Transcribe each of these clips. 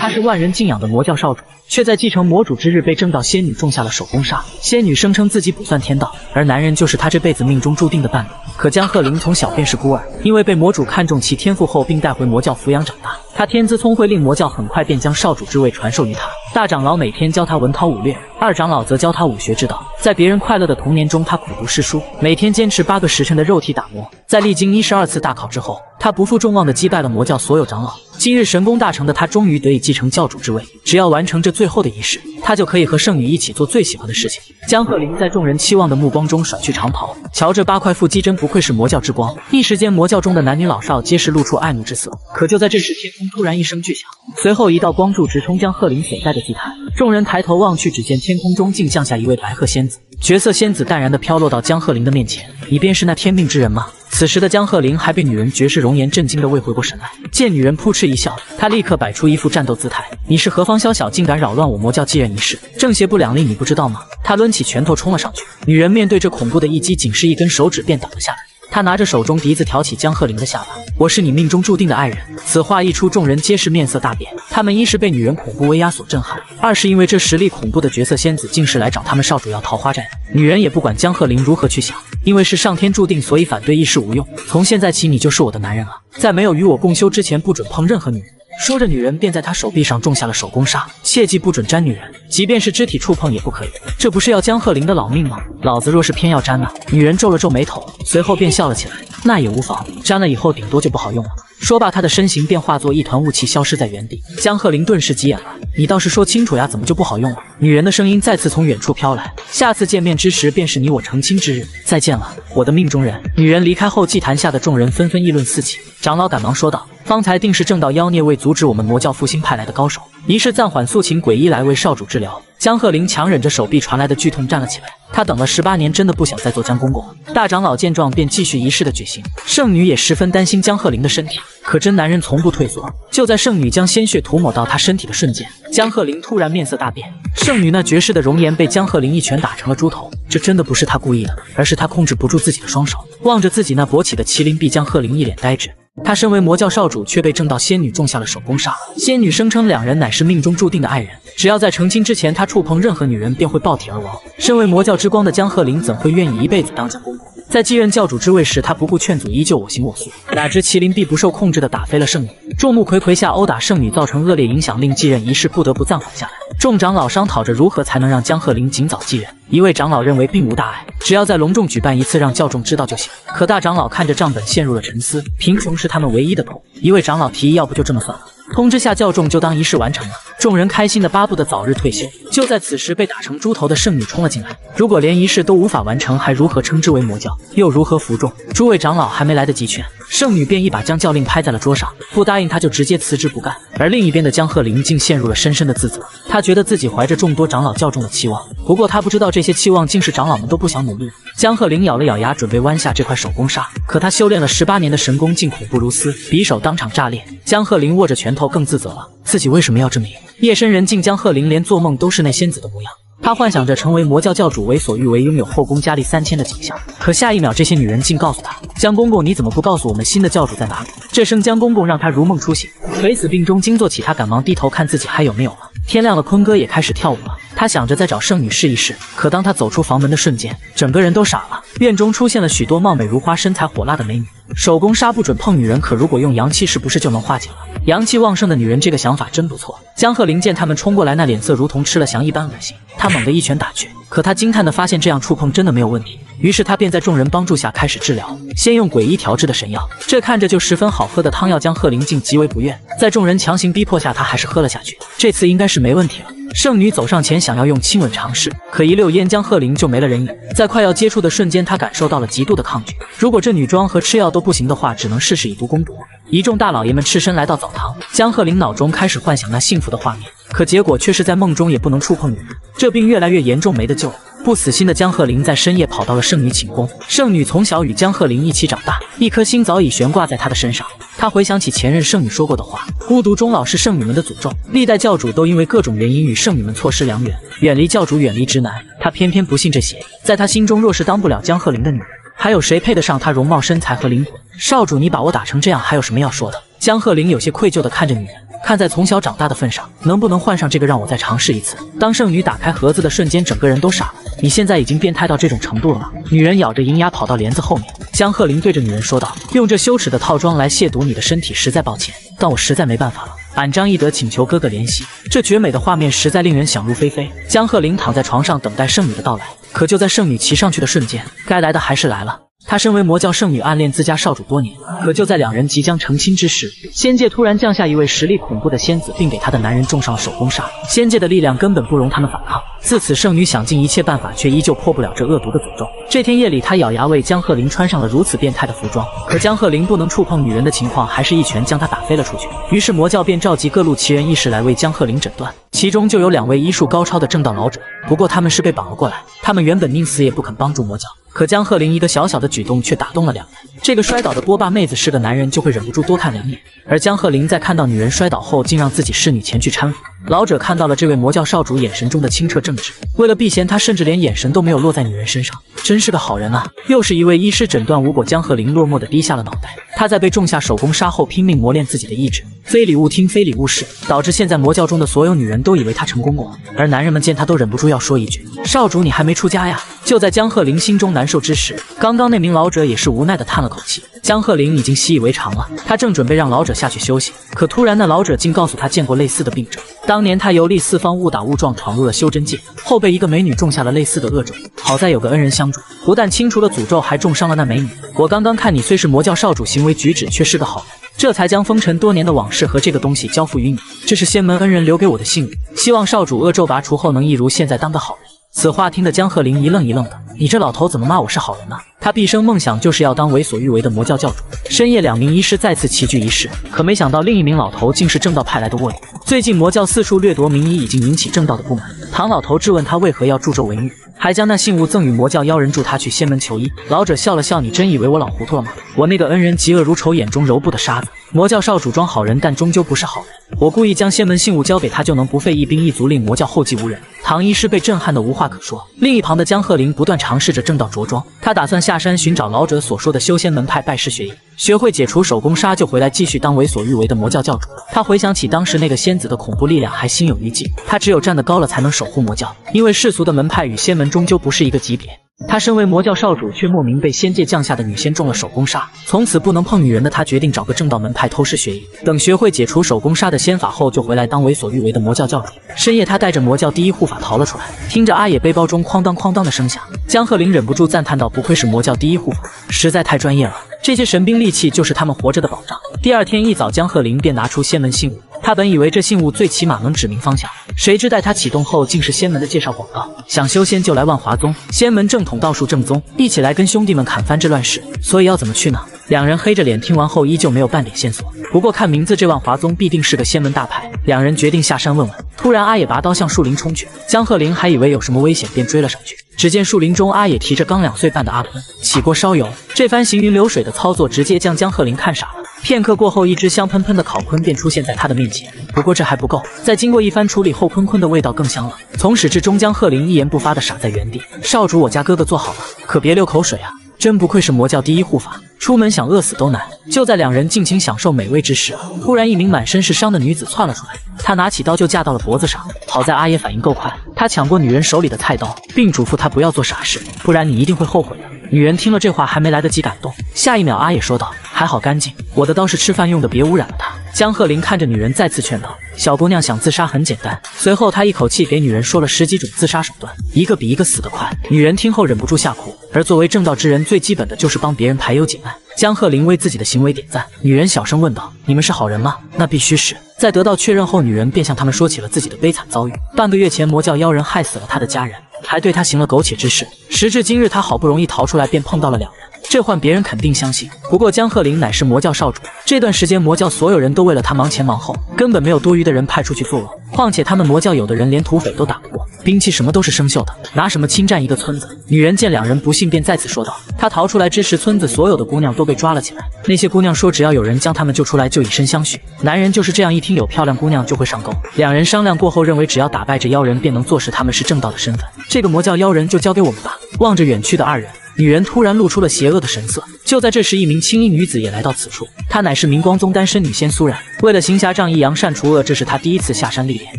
他是万人敬仰的魔教少主，却在继承魔主之日被正道仙女种下了手工砂。仙女声称自己卜算天道，而男人就是她这辈子命中注定的伴侣。可江鹤龄从小便是孤儿，因为被魔主看中其天赋后，并带回魔教抚养长大。他天资聪慧，令魔教很快便将少主之位传授于他。大长老每天教他文韬武略，二长老则教他武学之道。在别人快乐的童年中，他苦读诗书，每天坚持八个时辰的肉体打磨。在历经一十二次大考之后，他不负众望的击败了魔教所有长老。今日神功大成的他，终于得以继承教主之位。只要完成这最后的仪式，他就可以和圣女一起做最喜欢的事情。江鹤林在众人期望的目光中甩去长袍，瞧这八块腹肌，真不愧是魔教之光。一时间，魔教中的男女老少皆是露出爱慕之色。可就在这时，天空突然一声巨响，随后一道光柱直冲江鹤林所在的祭坛。众人抬头望去，只见天空中竟降下一位白鹤仙子。绝色仙子淡然地飘落到江鹤林的面前：“你便是那天命之人吗？”此时的江鹤龄还被女人绝世容颜震惊的未回过神来。见女人扑哧一笑，他立刻摆出一副战斗姿态：“你是何方宵小，竟敢扰乱我魔教继任仪式？正邪不两立，你不知道吗？”他抡起拳头冲了上去。女人面对这恐怖的一击，仅是一根手指便倒了下来。他拿着手中笛子挑起江鹤龄的下巴：“我是你命中注定的爱人。”此话一出，众人皆是面色大变。他们一是被女人恐怖威压所震撼，二是因为这实力恐怖的绝色仙子竟是来找他们少主要桃花债的。女人也不管江鹤龄如何去想，因为是上天注定，所以反对亦是无用。从现在起，你就是我的男人了，在没有与我共修之前，不准碰任何女人。说着，女人便在他手臂上种下了手工杀，切记不准沾女人，即便是肢体触碰也不可以。这不是要江鹤龄的老命吗？老子若是偏要沾呢？女人皱了皱眉头，随后便笑了起来。那也无妨，沾了以后顶多就不好用了。说罢，他的身形便化作一团雾气，消失在原地。江鹤龄顿时急眼了：“你倒是说清楚呀，怎么就不好用了？”女人的声音再次从远处飘来：“下次见面之时，便是你我成亲之日，再见了，我的命中人。”女人离开后，祭坛下的众人纷纷议论四起。长老赶忙说道：“方才定是正道妖孽为阻止我们魔教复兴派来的高手，仪式暂缓，速请鬼医来为少主治疗。”江鹤龄强忍着手臂传来的剧痛站了起来。他等了十八年，真的不想再做江公公。大长老见状，便继续仪式的举行。圣女也十分担心江鹤龄的身体，可真男人从不退缩。就在圣女将鲜血涂抹到他身体的瞬间，江鹤龄突然面色大变。圣女那绝世的容颜被江鹤龄一拳打成了猪头。这真的不是他故意的，而是他控制不住自己的双手，望着自己那勃起的麒麟臂，江鹤龄一脸呆滞。他身为魔教少主，却被正道仙女种下了手工杀。仙女声称两人乃是命中注定的爱人，只要在成亲之前，他触碰任何女人便会爆体而亡。身为魔教之光的江鹤龄，怎会愿意一辈子当家公公？在继任教主之位时，他不顾劝阻，依旧我行我素。哪知麒麟臂不受控制的打飞了圣女，众目睽睽下殴打圣女，造成恶劣影响，令继任仪式不得不暂缓下来。众长老商讨着如何才能让江鹤林尽早继任。一位长老认为并无大碍，只要再隆重举办一次，让教众知道就行。可大长老看着账本，陷入了沉思。贫穷是他们唯一的痛。一位长老提议，要不就这么算了。通知下教众，就当仪式完成了。众人开心的巴不得早日退休。就在此时，被打成猪头的圣女冲了进来。如果连仪式都无法完成，还如何称之为魔教？又如何服众？诸位长老还没来得及劝，圣女便一把将教令拍在了桌上，不答应他就直接辞职不干。而另一边的江鹤林竟陷入了深深的自责。他觉得自己怀着众多长老教众的期望，不过他不知道这些期望竟是长老们都不想努力。江鹤林咬了咬牙，准备弯下这块手工砂，可他修炼了十八年的神功竟恐怖如斯，匕首当场炸裂。江鹤林握着拳头头，更自责了，自己为什么要这么演？夜深人静，江鹤林连做梦都是那仙子的模样。他幻想着成为魔教教主，为所欲为，拥有后宫佳丽三千的景象。可下一秒，这些女人竟告诉他：“江公公，你怎么不告诉我们新的教主在哪里？”这声“江公公”让他如梦初醒，垂死病中惊坐起，他赶忙低头看自己还有没有了。天亮了，坤哥也开始跳舞了。他想着再找圣女试一试，可当他走出房门的瞬间，整个人都傻了。院中出现了许多貌美如花、身材火辣的美女。手工杀不准碰女人，可如果用阳气，是不是就能化解了？阳气旺盛的女人，这个想法真不错。江鹤林见他们冲过来，那脸色如同吃了翔一般恶心，他猛地一拳打去。可他惊叹地发现，这样触碰真的没有问题。于是他便在众人帮助下开始治疗，先用鬼医调制的神药，这看着就十分好喝的汤药，江鹤林竟极为不愿。在众人强行逼迫下，他还是喝了下去。这次应该是没问题了。圣女走上前，想要用亲吻尝试，可一溜烟，江鹤龄就没了人影。在快要接触的瞬间，他感受到了极度的抗拒。如果这女装和吃药都不行的话，只能试试以毒攻毒。一众大老爷们赤身来到澡堂，江鹤龄脑中开始幻想那幸福的画面，可结果却是在梦中也不能触碰女人。这病越来越严重，没得救了。不死心的江鹤龄在深夜跑到了圣女寝宫。圣女从小与江鹤龄一起长大，一颗心早已悬挂在他的身上。他回想起前任圣女说过的话：孤独终老是圣女们的诅咒，历代教主都因为各种原因与圣女们错失良缘，远离教主，远离直男。他偏偏不信这些，在他心中，若是当不了江鹤龄的女人，还有谁配得上她容貌、身材和灵魂？少主，你把我打成这样，还有什么要说的？江鹤龄有些愧疚地看着女人。看在从小长大的份上，能不能换上这个让我再尝试一次？当圣女打开盒子的瞬间，整个人都傻了。你现在已经变态到这种程度了吗？女人咬着银牙跑到帘子后面，江鹤林对着女人说道：“用这羞耻的套装来亵渎你的身体，实在抱歉，但我实在没办法了。俺张翼德请求哥哥怜惜。”这绝美的画面实在令人想入非非。江鹤林躺在床上等待圣女的到来，可就在圣女骑上去的瞬间，该来的还是来了。她身为魔教圣女，暗恋自家少主多年。可就在两人即将成亲之时，仙界突然降下一位实力恐怖的仙子，并给她的男人种上了手工煞。仙界的力量根本不容他们反抗。自此，圣女想尽一切办法，却依旧破不了这恶毒的诅咒。这天夜里，她咬牙为江鹤林穿上了如此变态的服装。可江鹤林不能触碰女人的情况，还是一拳将她打飞了出去。于是魔教便召集各路奇人异士来为江鹤林诊断，其中就有两位医术高超的正道老者。不过他们是被绑了过来，他们原本宁死也不肯帮助魔教。可江鹤林一个小小的举动却打动了两人。这个摔倒的波霸妹子是个男人，就会忍不住多看两眼。而江鹤林在看到女人摔倒后，竟让自己侍女前去搀扶。老者看到了这位魔教少主眼神中的清澈正直，为了避嫌，他甚至连眼神都没有落在女人身上。真是个好人啊！又是一位医师诊断无果，江鹤林落寞的低下了脑袋。他在被种下手工杀后，拼命磨练自己的意志，非礼勿听，非礼勿视，导致现在魔教中的所有女人都以为他成功过。而男人们见他，都忍不住要说一句：“少主，你还没出家呀？”就在江鹤林心中难受之时，刚刚那名老者也是无奈的叹了口气。江鹤林已经习以为常了，他正准备让老者下去休息，可突然那老者竟告诉他见过类似的病症。当年他游历四方，误打误撞闯入了修真界，后被一个美女种下了类似的恶咒。好在有个恩人相助，不但清除了诅咒，还重伤了那美女。我刚刚看你虽是魔教少主，行为举止却是个好人，这才将风尘多年的往事和这个东西交付于你。这是仙门恩人留给我的信物，希望少主恶咒拔除后能一如现在当个好人。此话听得江鹤林一愣一愣的，你这老头怎么骂我是好人呢？他毕生梦想就是要当为所欲为的魔教教主。深夜，两名医师再次齐聚一室，可没想到另一名老头竟是正道派来的卧底。最近魔教四处掠夺名医，已经引起正道的不满。唐老头质问他为何要助纣为虐，还将那信物赠与魔教妖人，助他去仙门求医。老者笑了笑：“你真以为我老糊涂了吗？我那个恩人嫉恶如仇，眼中揉不得沙子。魔教少主装好人，但终究不是好人。我故意将仙门信物交给他，就能不费一兵一卒，令魔教后继无人。”唐医师被震撼的无话可说。另一旁的江鹤林不断尝试着正道着装，他打算下山寻找老者所说的修仙门派，拜师学艺，学会解除手工杀，就回来继续当为所欲为的魔教教主。他回想起当时那个仙子的恐怖力量，还心有余悸。他只有站得高了，才能守护魔教，因为世俗的门派与仙门终究不是一个级别。他身为魔教少主，却莫名被仙界降下的女仙中了手工砂，从此不能碰女人的他，决定找个正道门派偷师学艺。等学会解除手工砂的仙法后，就回来当为所欲为的魔教教主。深夜，他带着魔教第一护法逃了出来，听着阿野背包中哐当哐当的声响，江鹤林忍不住赞叹道：“不愧是魔教第一护法，实在太专业了。这些神兵利器就是他们活着的保障。”第二天一早，江鹤林便拿出仙门信物。他本以为这信物最起码能指明方向，谁知待他启动后，竟是仙门的介绍广告。想修仙就来万华宗，仙门正统道术正宗，一起来跟兄弟们砍翻这乱世。所以要怎么去呢？两人黑着脸听完后，依旧没有半点线索。不过看名字，这万华宗必定是个仙门大派。两人决定下山问问。突然，阿野拔刀向树林冲去，江鹤林还以为有什么危险，便追了上去。只见树林中，阿野提着刚两岁半的阿坤起锅烧油，这番行云流水的操作，直接将江鹤林看傻了。片刻过后，一只香喷喷的烤鲲便出现在他的面前。不过这还不够，在经过一番处理后，鲲鲲的味道更香了。从始至终，江鹤林一言不发的傻在原地。少主，我家哥哥做好了，可别流口水啊！真不愧是魔教第一护法，出门想饿死都难。就在两人尽情享受美味之时，忽然一名满身是伤的女子窜了出来，她拿起刀就架到了脖子上。好在阿爷反应够快，他抢过女人手里的菜刀，并嘱咐她不要做傻事，不然你一定会后悔的。女人听了这话，还没来得及感动，下一秒阿野说道：“还好干净，我的刀是吃饭用的，别污染了它。”江鹤林看着女人，再次劝道：“小姑娘想自杀很简单。”随后他一口气给女人说了十几种自杀手段，一个比一个死得快。女人听后忍不住吓哭。而作为正道之人，最基本的就是帮别人排忧解难。江鹤林为自己的行为点赞。女人小声问道：“你们是好人吗？”“那必须是。”在得到确认后，女人便向他们说起了自己的悲惨遭遇。半个月前，魔教妖人害死了他的家人，还对他行了苟且之事。时至今日，他好不容易逃出来，便碰到了两人。这换别人肯定相信，不过江鹤林乃是魔教少主，这段时间魔教所有人都为了他忙前忙后，根本没有多余的人派出去作恶。况且他们魔教有的人连土匪都打不过，兵器什么都是生锈的，拿什么侵占一个村子？女人见两人不信，便再次说道：“她逃出来之时，村子所有的姑娘都被抓了起来。那些姑娘说，只要有人将她们救出来，就以身相许。男人就是这样，一听有漂亮姑娘就会上钩。两人商量过后，认为只要打败这妖人，便能坐实他们是正道的身份。这个魔教妖人就交给我们吧。”望着远去的二人。女人突然露出了邪恶的神色。就在这时，一名青衣女子也来到此处，她乃是明光宗单身女仙苏冉。为了行侠仗义、扬善除恶，这是她第一次下山历练。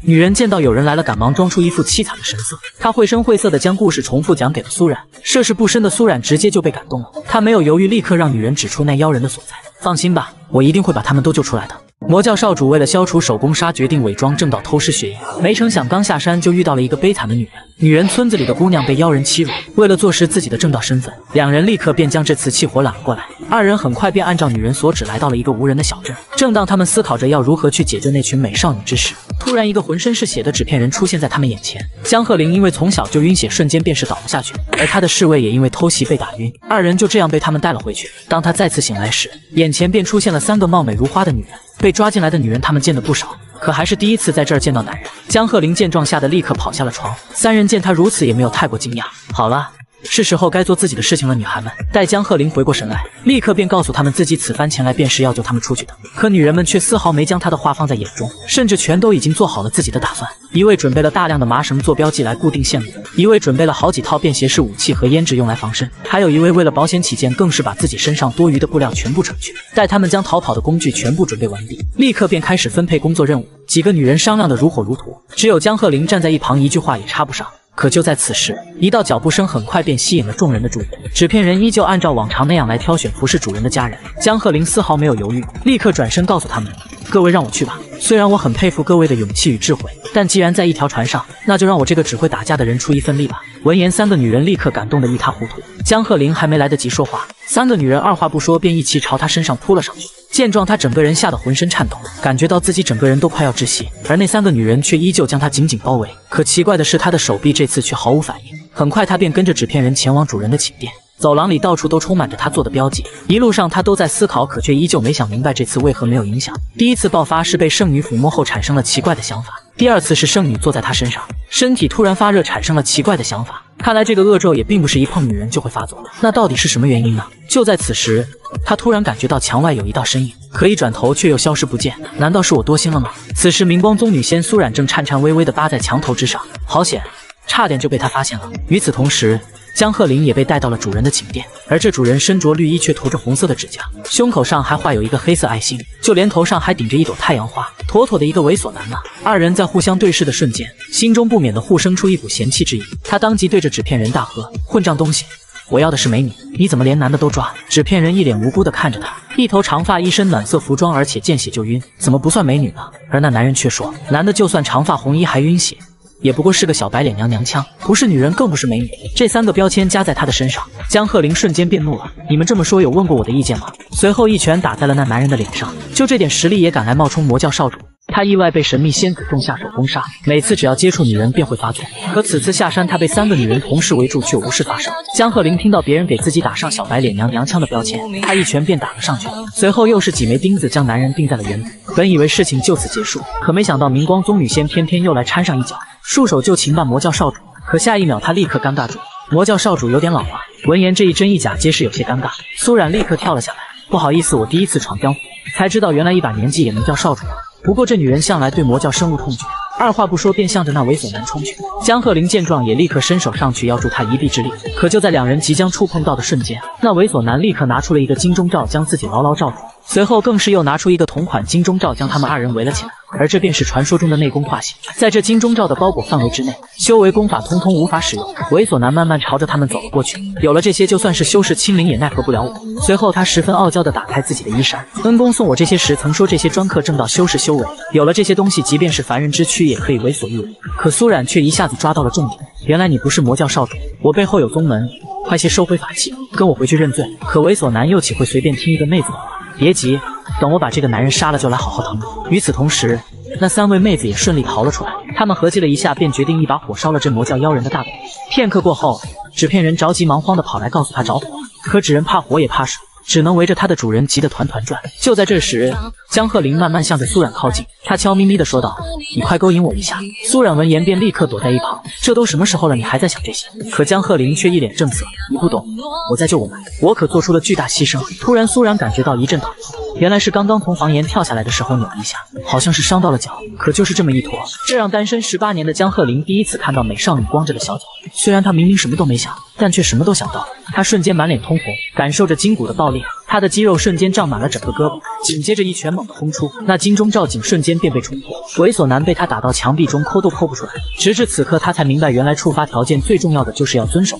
女人见到有人来了，赶忙装出一副凄惨的神色。她绘声绘色地将故事重复讲给了苏冉。涉世不深的苏冉直接就被感动了，她没有犹豫，立刻让女人指出那妖人的所在。放心吧，我一定会把他们都救出来的。魔教少主为了消除手工杀，决定伪装正道偷师学艺。没成想刚下山就遇到了一个悲惨的女人。女人村子里的姑娘被妖人欺辱，为了坐实自己的正道身份，两人立刻便将这瓷器活揽了过来。二人很快便按照女人所指来到了一个无人的小镇。正当他们思考着要如何去解救那群美少女之时，突然一个浑身是血的纸片人出现在他们眼前。江鹤林因为从小就晕血，瞬间便是倒了下去，而他的侍卫也因为偷袭被打晕。二人就这样被他们带了回去。当他再次醒来时，眼前便出现了三个貌美如花的女人。被抓进来的女人，他们见的不少，可还是第一次在这儿见到男人。江鹤林见状，吓得立刻跑下了床。三人见他如此，也没有太过惊讶。好了。是时候该做自己的事情了，女孩们。待江鹤林回过神来，立刻便告诉他们自己此番前来便是要救他们出去的。可女人们却丝毫没将他的话放在眼中，甚至全都已经做好了自己的打算。一位准备了大量的麻绳做标记来固定线路，一位准备了好几套便携式武器和胭脂用来防身，还有一位为了保险起见，更是把自己身上多余的布料全部扯去。待他们将逃跑的工具全部准备完毕，立刻便开始分配工作任务。几个女人商量得如火如荼，只有江鹤林站在一旁，一句话也插不上。可就在此时，一道脚步声很快便吸引了众人的注意。纸片人依旧按照往常那样来挑选服侍主人的家人。江鹤龄丝毫没有犹豫，立刻转身告诉他们：“各位让我去吧。虽然我很佩服各位的勇气与智慧，但既然在一条船上，那就让我这个只会打架的人出一份力吧。”闻言，三个女人立刻感动得一塌糊涂。江鹤龄还没来得及说话，三个女人二话不说便一起朝他身上扑了上去。见状，他整个人吓得浑身颤抖，感觉到自己整个人都快要窒息，而那三个女人却依旧将他紧紧包围。可奇怪的是，他的手臂这次却毫无反应。很快，他便跟着纸片人前往主人的寝殿。走廊里到处都充满着他做的标记，一路上他都在思考，可却依旧没想明白这次为何没有影响。第一次爆发是被圣女抚摸后产生了奇怪的想法，第二次是圣女坐在他身上，身体突然发热，产生了奇怪的想法。看来这个恶咒也并不是一碰女人就会发作，那到底是什么原因呢？就在此时，他突然感觉到墙外有一道身影，可一转头却又消失不见。难道是我多心了吗？此时明光宗女仙苏冉正颤颤巍巍地扒在墙头之上，好险，差点就被他发现了。与此同时。江鹤林也被带到了主人的寝殿，而这主人身着绿衣，却涂着红色的指甲，胸口上还画有一个黑色爱心，就连头上还顶着一朵太阳花，妥妥的一个猥琐男啊！二人在互相对视的瞬间，心中不免的互生出一股嫌弃之意。他当即对着纸片人大喝：“混账东西！我要的是美女，你怎么连男的都抓？”纸片人一脸无辜的看着他，一头长发，一身暖色服装，而且见血就晕，怎么不算美女呢？而那男人却说：“男的就算长发红衣还晕血。”也不过是个小白脸娘娘腔，不是女人，更不是美女。这三个标签加在他的身上，江鹤龄瞬间变怒了。你们这么说，有问过我的意见吗？随后一拳打在了那男人的脸上。就这点实力也敢来冒充魔教少主？他意外被神秘仙子种下手工杀，每次只要接触女人便会发作。可此次下山，他被三个女人同时围住，却无事发生。江鹤龄听到别人给自己打上小白脸娘娘腔的标签，他一拳便打了上去，随后又是几枚钉子将男人钉在了原地。本以为事情就此结束，可没想到明光宗女仙偏偏又来掺上一脚。束手就擒吧，魔教少主！可下一秒他立刻尴尬住。魔教少主有点老了。闻言，这一真一假皆是有些尴尬。苏冉立刻跳了下来，不好意思，我第一次闯江湖，才知道原来一把年纪也能叫少主。不过这女人向来对魔教深恶痛绝，二话不说便向着那猥琐男冲去。江鹤龄见状也立刻伸手上去要助他一臂之力。可就在两人即将触碰到的瞬间，那猥琐男立刻拿出了一个金钟罩，将自己牢牢罩住。随后更是又拿出一个同款金钟罩，将他们二人围了起来。而这便是传说中的内功化形，在这金钟罩的包裹范围之内，修为功法通通无法使用。猥琐男慢慢朝着他们走了过去。有了这些，就算是修士亲临也奈何不了我。随后他十分傲娇地打开自己的衣衫，恩公送我这些时，曾说这些专克正道修士修为。有了这些东西，即便是凡人之躯也可以为所欲为。可苏冉却一下子抓到了重点，原来你不是魔教少主，我背后有宗门，快些收回法器，跟我回去认罪。可猥琐男又岂会随便听一个妹子的话？别急。等我把这个男人杀了，就来好好疼你。与此同时，那三位妹子也顺利逃了出来。他们合计了一下，便决定一把火烧了这魔教妖人的大本营。片刻过后，纸片人着急忙慌地跑来告诉他着火了。可纸人怕火也怕水，只能围着它的主人急得团团转。就在这时，江鹤林慢慢向着苏冉靠近，他悄咪咪地说道：“你快勾引我一下。”苏冉闻言便立刻躲在一旁。这都什么时候了，你还在想这些？可江鹤林却一脸正色：“你不懂，我在救我们，我可做出了巨大牺牲。”突然，苏冉感觉到一阵疼痛。原来是刚刚从房檐跳下来的时候扭了一下，好像是伤到了脚，可就是这么一坨，这让单身十八年的江鹤林第一次看到美少女光着的小脚。虽然他明明什么都没想，但却什么都想到。他瞬间满脸通红，感受着筋骨的爆裂，他的肌肉瞬间胀满了整个胳膊，紧接着一拳猛地轰出，那金钟罩颈瞬间便被冲破。猥琐男被他打到墙壁中，抠都抠不出来。直至此刻，他才明白，原来触发条件最重要的就是要遵守，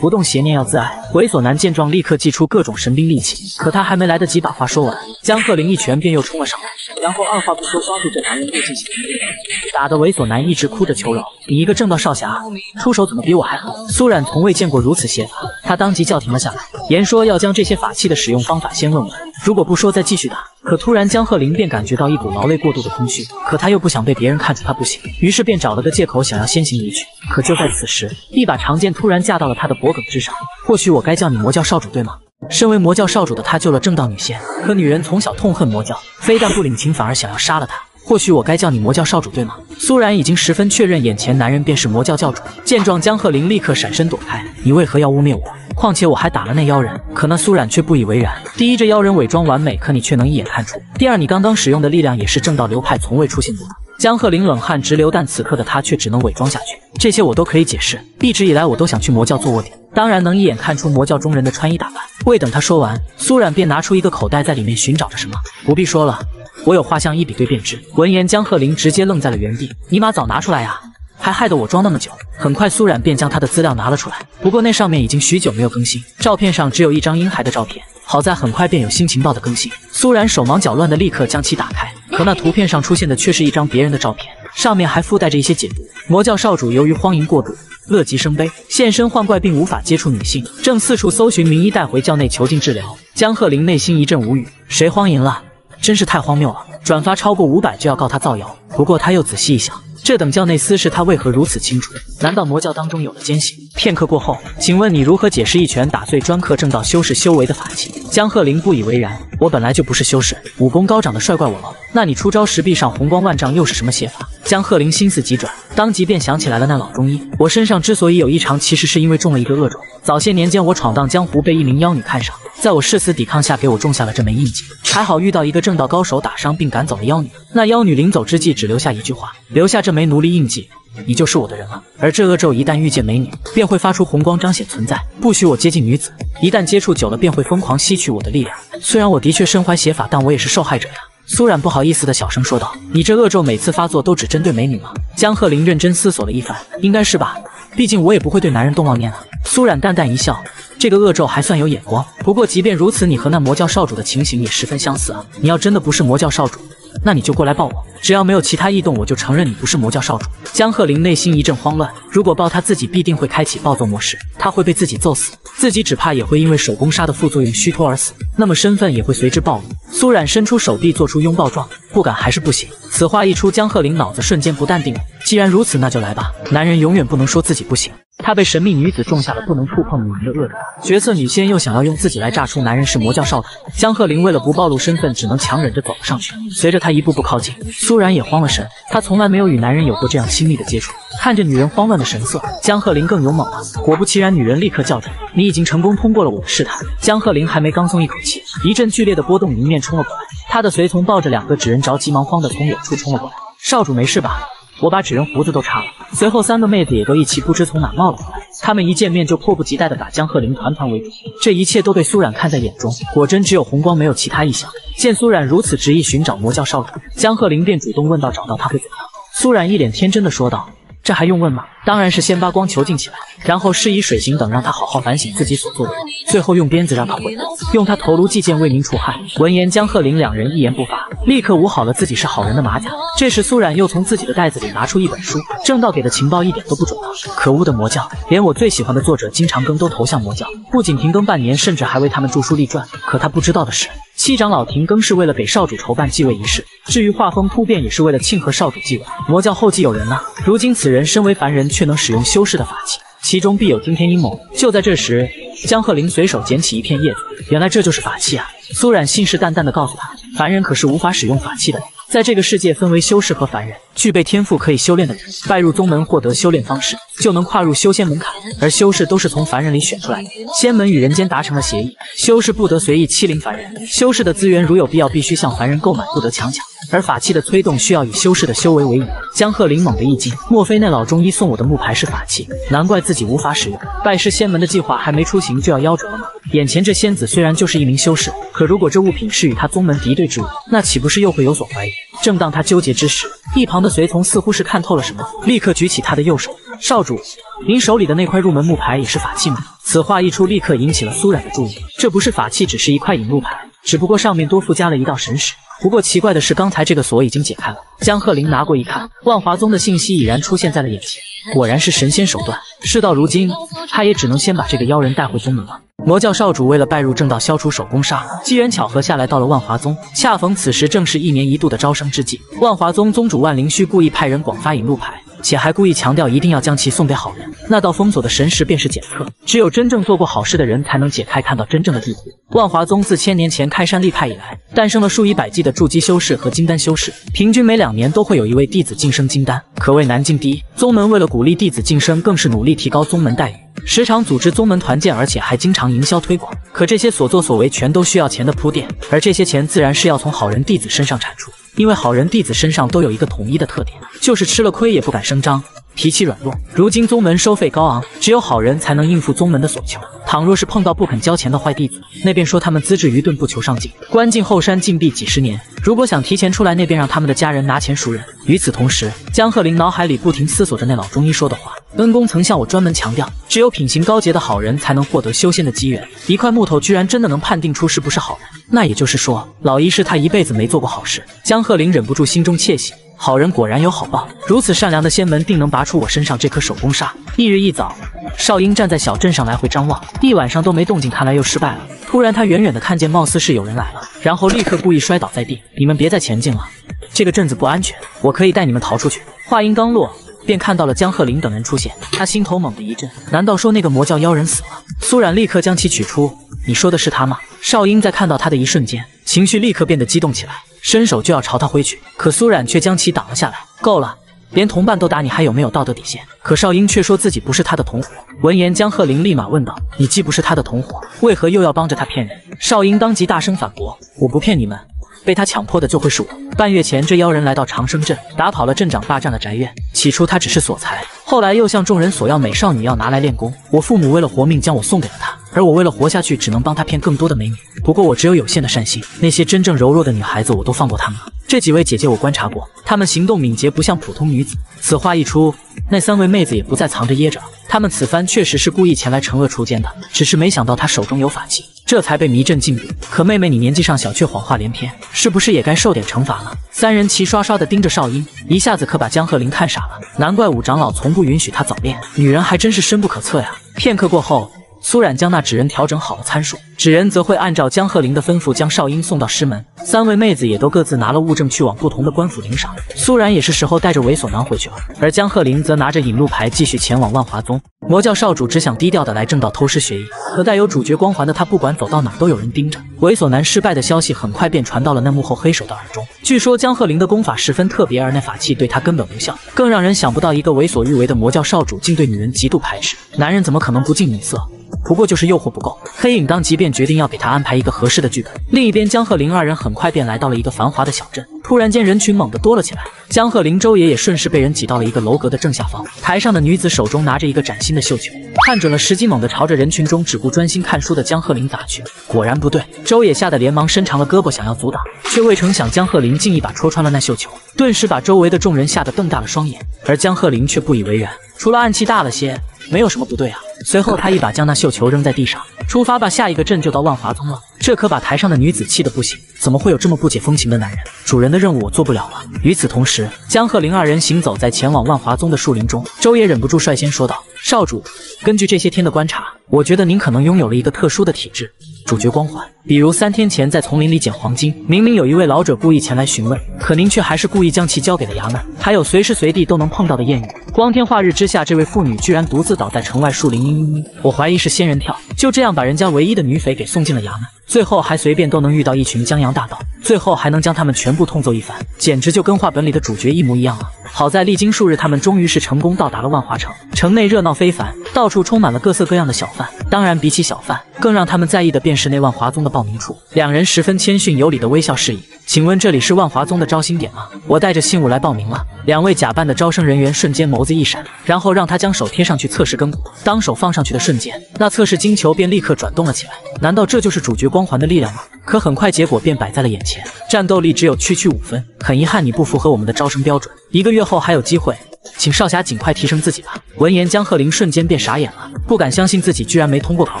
不动邪念，要自爱。猥琐男见状，立刻祭出各种神兵利器，可他还没来得及把话说完，江鹤林一拳便又冲了上来，然后二话不说抓住这男人又进行了打得猥琐男一直哭着求饶：“你一个正道少侠，出手怎么比我还狠？”苏冉从未见过如此邪法，他当即叫停了下来，言说要将这些法器的使用方法先问问，如果不说，再继续打。可突然，江鹤林便感觉到一股劳累过度的空虚，可他又不想被别人看出他不行，于是便找了个借口想要先行离去。可就在此时，一把长剑突然架到了他的脖颈之上。或许我该叫你魔教少主，对吗？身为魔教少主的他救了正道女仙，可女人从小痛恨魔教，非但不领情，反而想要杀了他。或许我该叫你魔教少主，对吗？苏然已经十分确认眼前男人便是魔教教主。见状，江鹤林立刻闪身躲开。你为何要污蔑我？况且我还打了那妖人。可那苏冉却不以为然。第一，这妖人伪装完美，可你却能一眼看出；第二，你刚刚使用的力量也是正道流派从未出现过的。江鹤林冷汗直流，但此刻的他却只能伪装下去。这些我都可以解释。一直以来，我都想去魔教做卧底，当然能一眼看出魔教中人的穿衣打扮。未等他说完，苏冉便拿出一个口袋，在里面寻找着什么。不必说了。我有画像，一比对便知。闻言，江鹤林直接愣在了原地。尼玛，早拿出来呀！还害得我装那么久。很快，苏冉便将他的资料拿了出来。不过那上面已经许久没有更新，照片上只有一张婴孩的照片。好在很快便有新情报的更新。苏冉手忙脚乱的立刻将其打开，可那图片上出现的却是一张别人的照片，上面还附带着一些解读。魔教少主由于荒淫过度，乐极生悲，现身幻怪，并无法接触女性，正四处搜寻名医带回教内囚禁治疗。江鹤林内心一阵无语，谁荒淫了？真是太荒谬了！转发超过五百就要告他造谣。不过他又仔细一想，这等教内私事他为何如此清楚？难道魔教当中有了奸细？片刻过后，请问你如何解释一拳打碎专克正道修士修为的法器？江鹤龄不以为然，我本来就不是修士，武功高长的帅怪我了。那你出招时臂上红光万丈又是什么邪法？江鹤龄心思急转，当即便想起来了那老中医。我身上之所以有异常，其实是因为中了一个恶种。早些年间我闯荡江湖，被一名妖女看上。在我誓死抵抗下，给我种下了这枚印记。还好遇到一个正道高手打伤并赶走了妖女。那妖女临走之际只留下一句话：留下这枚奴隶印记，你就是我的人了。而这恶咒一旦遇见美女，便会发出红光彰显存在，不许我接近女子。一旦接触久了，便会疯狂吸取我的力量。虽然我的确身怀邪法，但我也是受害者呀。苏冉不好意思的小声说道：“你这恶咒每次发作都只针对美女吗？”江鹤林认真思索了一番：“应该是吧，毕竟我也不会对男人动妄念啊。”苏冉淡淡一笑。这个恶咒还算有眼光，不过即便如此，你和那魔教少主的情形也十分相似啊！你要真的不是魔教少主，那你就过来抱我，只要没有其他异动，我就承认你不是魔教少主。江鹤林内心一阵慌乱，如果抱他，自己必定会开启暴揍模式，他会被自己揍死，自己只怕也会因为手工杀的副作用虚脱而死，那么身份也会随之暴露。苏冉伸出手臂，做出拥抱状，不敢还是不行。此话一出，江鹤林脑子瞬间不淡定了。既然如此，那就来吧。男人永远不能说自己不行。他被神秘女子种下了不能触碰女人的恶种，绝色女仙又想要用自己来炸出男人是魔教少主，江鹤林为了不暴露身份，只能强忍着走了上去。随着他一步步靠近，苏然也慌了神，他从来没有与男人有过这样亲密的接触。看着女人慌乱的神色，江鹤林更勇猛了。果不其然，女人立刻叫着：“你已经成功通过了我的试探。”江鹤林还没刚松一口气，一阵剧烈的波动迎面冲了过来，他的随从抱着两个纸人着急忙慌的从远处冲了过来：“少主没事吧？”我把纸人胡子都插了。随后，三个妹子也都一起不知从哪冒了出来。她们一见面就迫不及待地把江鹤林团团围住。这一切都被苏冉看在眼中，果真只有红光，没有其他异象。见苏冉如此执意寻找魔教少主，江鹤林便主动问道：“找到他会怎样？”苏冉一脸天真的说道。这还用问吗？当然是先扒光囚禁起来，然后施以水刑等，让他好好反省自己所做的，最后用鞭子让他悔，用他头颅祭剑为民除害。闻言，江鹤林两人一言不发，立刻捂好了自己是好人的马甲。这时，苏冉又从自己的袋子里拿出一本书，正道给的情报一点都不准啊！可恶的魔教，连我最喜欢的作者金长庚都投向魔教，不仅停更半年，甚至还为他们著书立传。可他不知道的是。七长老停更是为了给少主筹办继位仪式，至于画风突变也是为了庆贺少主继位。魔教后继有人呢，如今此人身为凡人，却能使用修士的法器，其中必有惊天阴谋。就在这时，江鹤林随手捡起一片叶子，原来这就是法器啊！苏冉信誓旦旦地告诉他，凡人可是无法使用法器的。在这个世界分为修士和凡人，具备天赋可以修炼的人，拜入宗门获得修炼方式，就能跨入修仙门槛。而修士都是从凡人里选出来的。仙门与人间达成了协议，修士不得随意欺凌凡人。修士的资源如有必要，必须向凡人购买，不得强抢。而法器的催动需要以修士的修为为宜。江鹤龄猛地一惊，莫非那老中医送我的木牌是法器？难怪自己无法使用。拜师仙门的计划还没出行就要夭折了吗？眼前这仙子虽然就是一名修士，可如果这物品是与他宗门敌对之物，那岂不是又会有所怀疑？正当他纠结之时，一旁的随从似乎是看透了什么，立刻举起他的右手。少主，您手里的那块入门木牌也是法器吗？此话一出，立刻引起了苏冉的注意。这不是法器，只是一块引路牌，只不过上面多附加了一道神识。不过奇怪的是，刚才这个锁已经解开了。江鹤林拿过一看，万华宗的信息已然出现在了眼前。果然是神仙手段。事到如今，他也只能先把这个妖人带回宗门了。魔教少主为了拜入正道，消除手工煞，机缘巧合下来到了万华宗。恰逢此时正是一年一度的招生之际，万华宗宗主万灵虚故意派人广发引路牌。且还故意强调一定要将其送给好人，那道封锁的神石便是检测，只有真正做过好事的人才能解开，看到真正的地图。万华宗自千年前开山立派以来，诞生了数以百计的筑基修士和金丹修士，平均每两年都会有一位弟子晋升金丹，可谓难进第一。宗门为了鼓励弟子晋升，更是努力提高宗门待遇，时常组织宗门团建，而且还经常营销推广。可这些所作所为全都需要钱的铺垫，而这些钱自然是要从好人弟子身上产出。因为好人弟子身上都有一个统一的特点，就是吃了亏也不敢声张，脾气软弱。如今宗门收费高昂，只有好人才能应付宗门的所求。倘若是碰到不肯交钱的坏弟子，那便说他们资质愚钝，不求上进，关进后山禁闭几十年。如果想提前出来，那便让他们的家人拿钱赎人。与此同时，江鹤林脑海里不停思索着那老中医说的话。恩公曾向我专门强调，只有品行高洁的好人才能获得修仙的机缘。一块木头居然真的能判定出是不是好人，那也就是说，老医师他一辈子没做过好事。江鹤林忍不住心中窃喜，好人果然有好报，如此善良的仙门定能拔出我身上这颗手工砂。翌日一早，少英站在小镇上来回张望，一晚上都没动静，看来又失败了。突然，他远远的看见，貌似是有人来了，然后立刻故意摔倒在地。你们别再前进了，这个镇子不安全，我可以带你们逃出去。话音刚落。便看到了江鹤林等人出现，他心头猛地一震，难道说那个魔教妖人死了？苏冉立刻将其取出，你说的是他吗？少英在看到他的一瞬间，情绪立刻变得激动起来，伸手就要朝他挥去，可苏冉却将其挡了下来。够了，连同伴都打你，还有没有道德底线？可少英却说自己不是他的同伙。闻言，江鹤林立马问道：“你既不是他的同伙，为何又要帮着他骗人？”少英当即大声反驳：“我不骗你们。”被他强迫的就会是我。半月前，这妖人来到长生镇，打跑了镇长，霸占了宅院。起初他只是索财，后来又向众人索要美少女，要拿来练功。我父母为了活命，将我送给了他，而我为了活下去，只能帮他骗更多的美女。不过我只有有限的善心，那些真正柔弱的女孩子，我都放过她们了。这几位姐姐我观察过，她们行动敏捷，不像普通女子。此话一出，那三位妹子也不再藏着掖着了。她们此番确实是故意前来惩恶除奸的，只是没想到她手中有法器。这才被迷阵禁锢。可妹妹，你年纪尚小，却谎话连篇，是不是也该受点惩罚了？三人齐刷刷地盯着少英，一下子可把江鹤林看傻了。难怪五长老从不允许她早恋，女人还真是深不可测呀。片刻过后。苏冉将那纸人调整好了参数，纸人则会按照江鹤龄的吩咐将少英送到师门。三位妹子也都各自拿了物证去往不同的官府领赏。苏冉也是时候带着猥琐男回去了，而江鹤龄则拿着引路牌继续前往万华宗。魔教少主只想低调的来正道偷师学艺，可带有主角光环的他，不管走到哪都有人盯着。猥琐男失败的消息很快便传到了那幕后黑手的耳中。据说江鹤龄的功法十分特别，而那法器对他根本无效。更让人想不到，一个为所欲为的魔教少主竟对女人极度排斥。男人怎么可能不近女色？不过就是诱惑不够，黑影当即便决定要给他安排一个合适的剧本。另一边，江鹤林二人很快便来到了一个繁华的小镇。突然间，人群猛地多了起来，江鹤林周爷也顺势被人挤到了一个楼阁的正下方。台上的女子手中拿着一个崭新的绣球，看准了时机，猛地朝着人群中只顾专心看书的江鹤林砸去。果然不对，周野吓得连忙伸长了胳膊想要阻挡，却未成想江鹤林竟一把戳穿了那绣球，顿时把周围的众人吓得瞪大了双眼。而江鹤林却不以为然，除了暗器大了些。没有什么不对啊！随后他一把将那绣球扔在地上，出发吧，下一个镇就到万华宗了。这可把台上的女子气得不行，怎么会有这么不解风情的男人？主人的任务我做不了了。与此同时，江鹤林二人行走在前往万华宗的树林中，周也忍不住率先说道：“少主，根据这些天的观察，我觉得您可能拥有了一个特殊的体质。”主角光环，比如三天前在丛林里捡黄金，明明有一位老者故意前来询问，可您却还是故意将其交给了衙门。还有随时随地都能碰到的艳遇，光天化日之下，这位妇女居然独自倒在城外树林，嘤嘤嘤，我怀疑是仙人跳，就这样把人家唯一的女匪给送进了衙门，最后还随便都能遇到一群江洋大盗。最后还能将他们全部痛揍一番，简直就跟画本里的主角一模一样啊！好在历经数日，他们终于是成功到达了万华城。城内热闹非凡，到处充满了各色各样的小贩。当然，比起小贩，更让他们在意的便是那万华宗的报名处。两人十分谦逊有礼的微笑示意：“请问这里是万华宗的招新点吗？我带着信物来报名了。”两位假扮的招生人员瞬间眸子一闪，然后让他将手贴上去测试根骨。当手放上去的瞬间，那测试金球便立刻转动了起来。难道这就是主角光环的力量吗？可很快，结果便摆在了眼前，战斗力只有区区五分。很遗憾，你不符合我们的招生标准。一个月后还有机会。请少侠尽快提升自己吧。闻言，江鹤林瞬间便傻眼了，不敢相信自己居然没通过考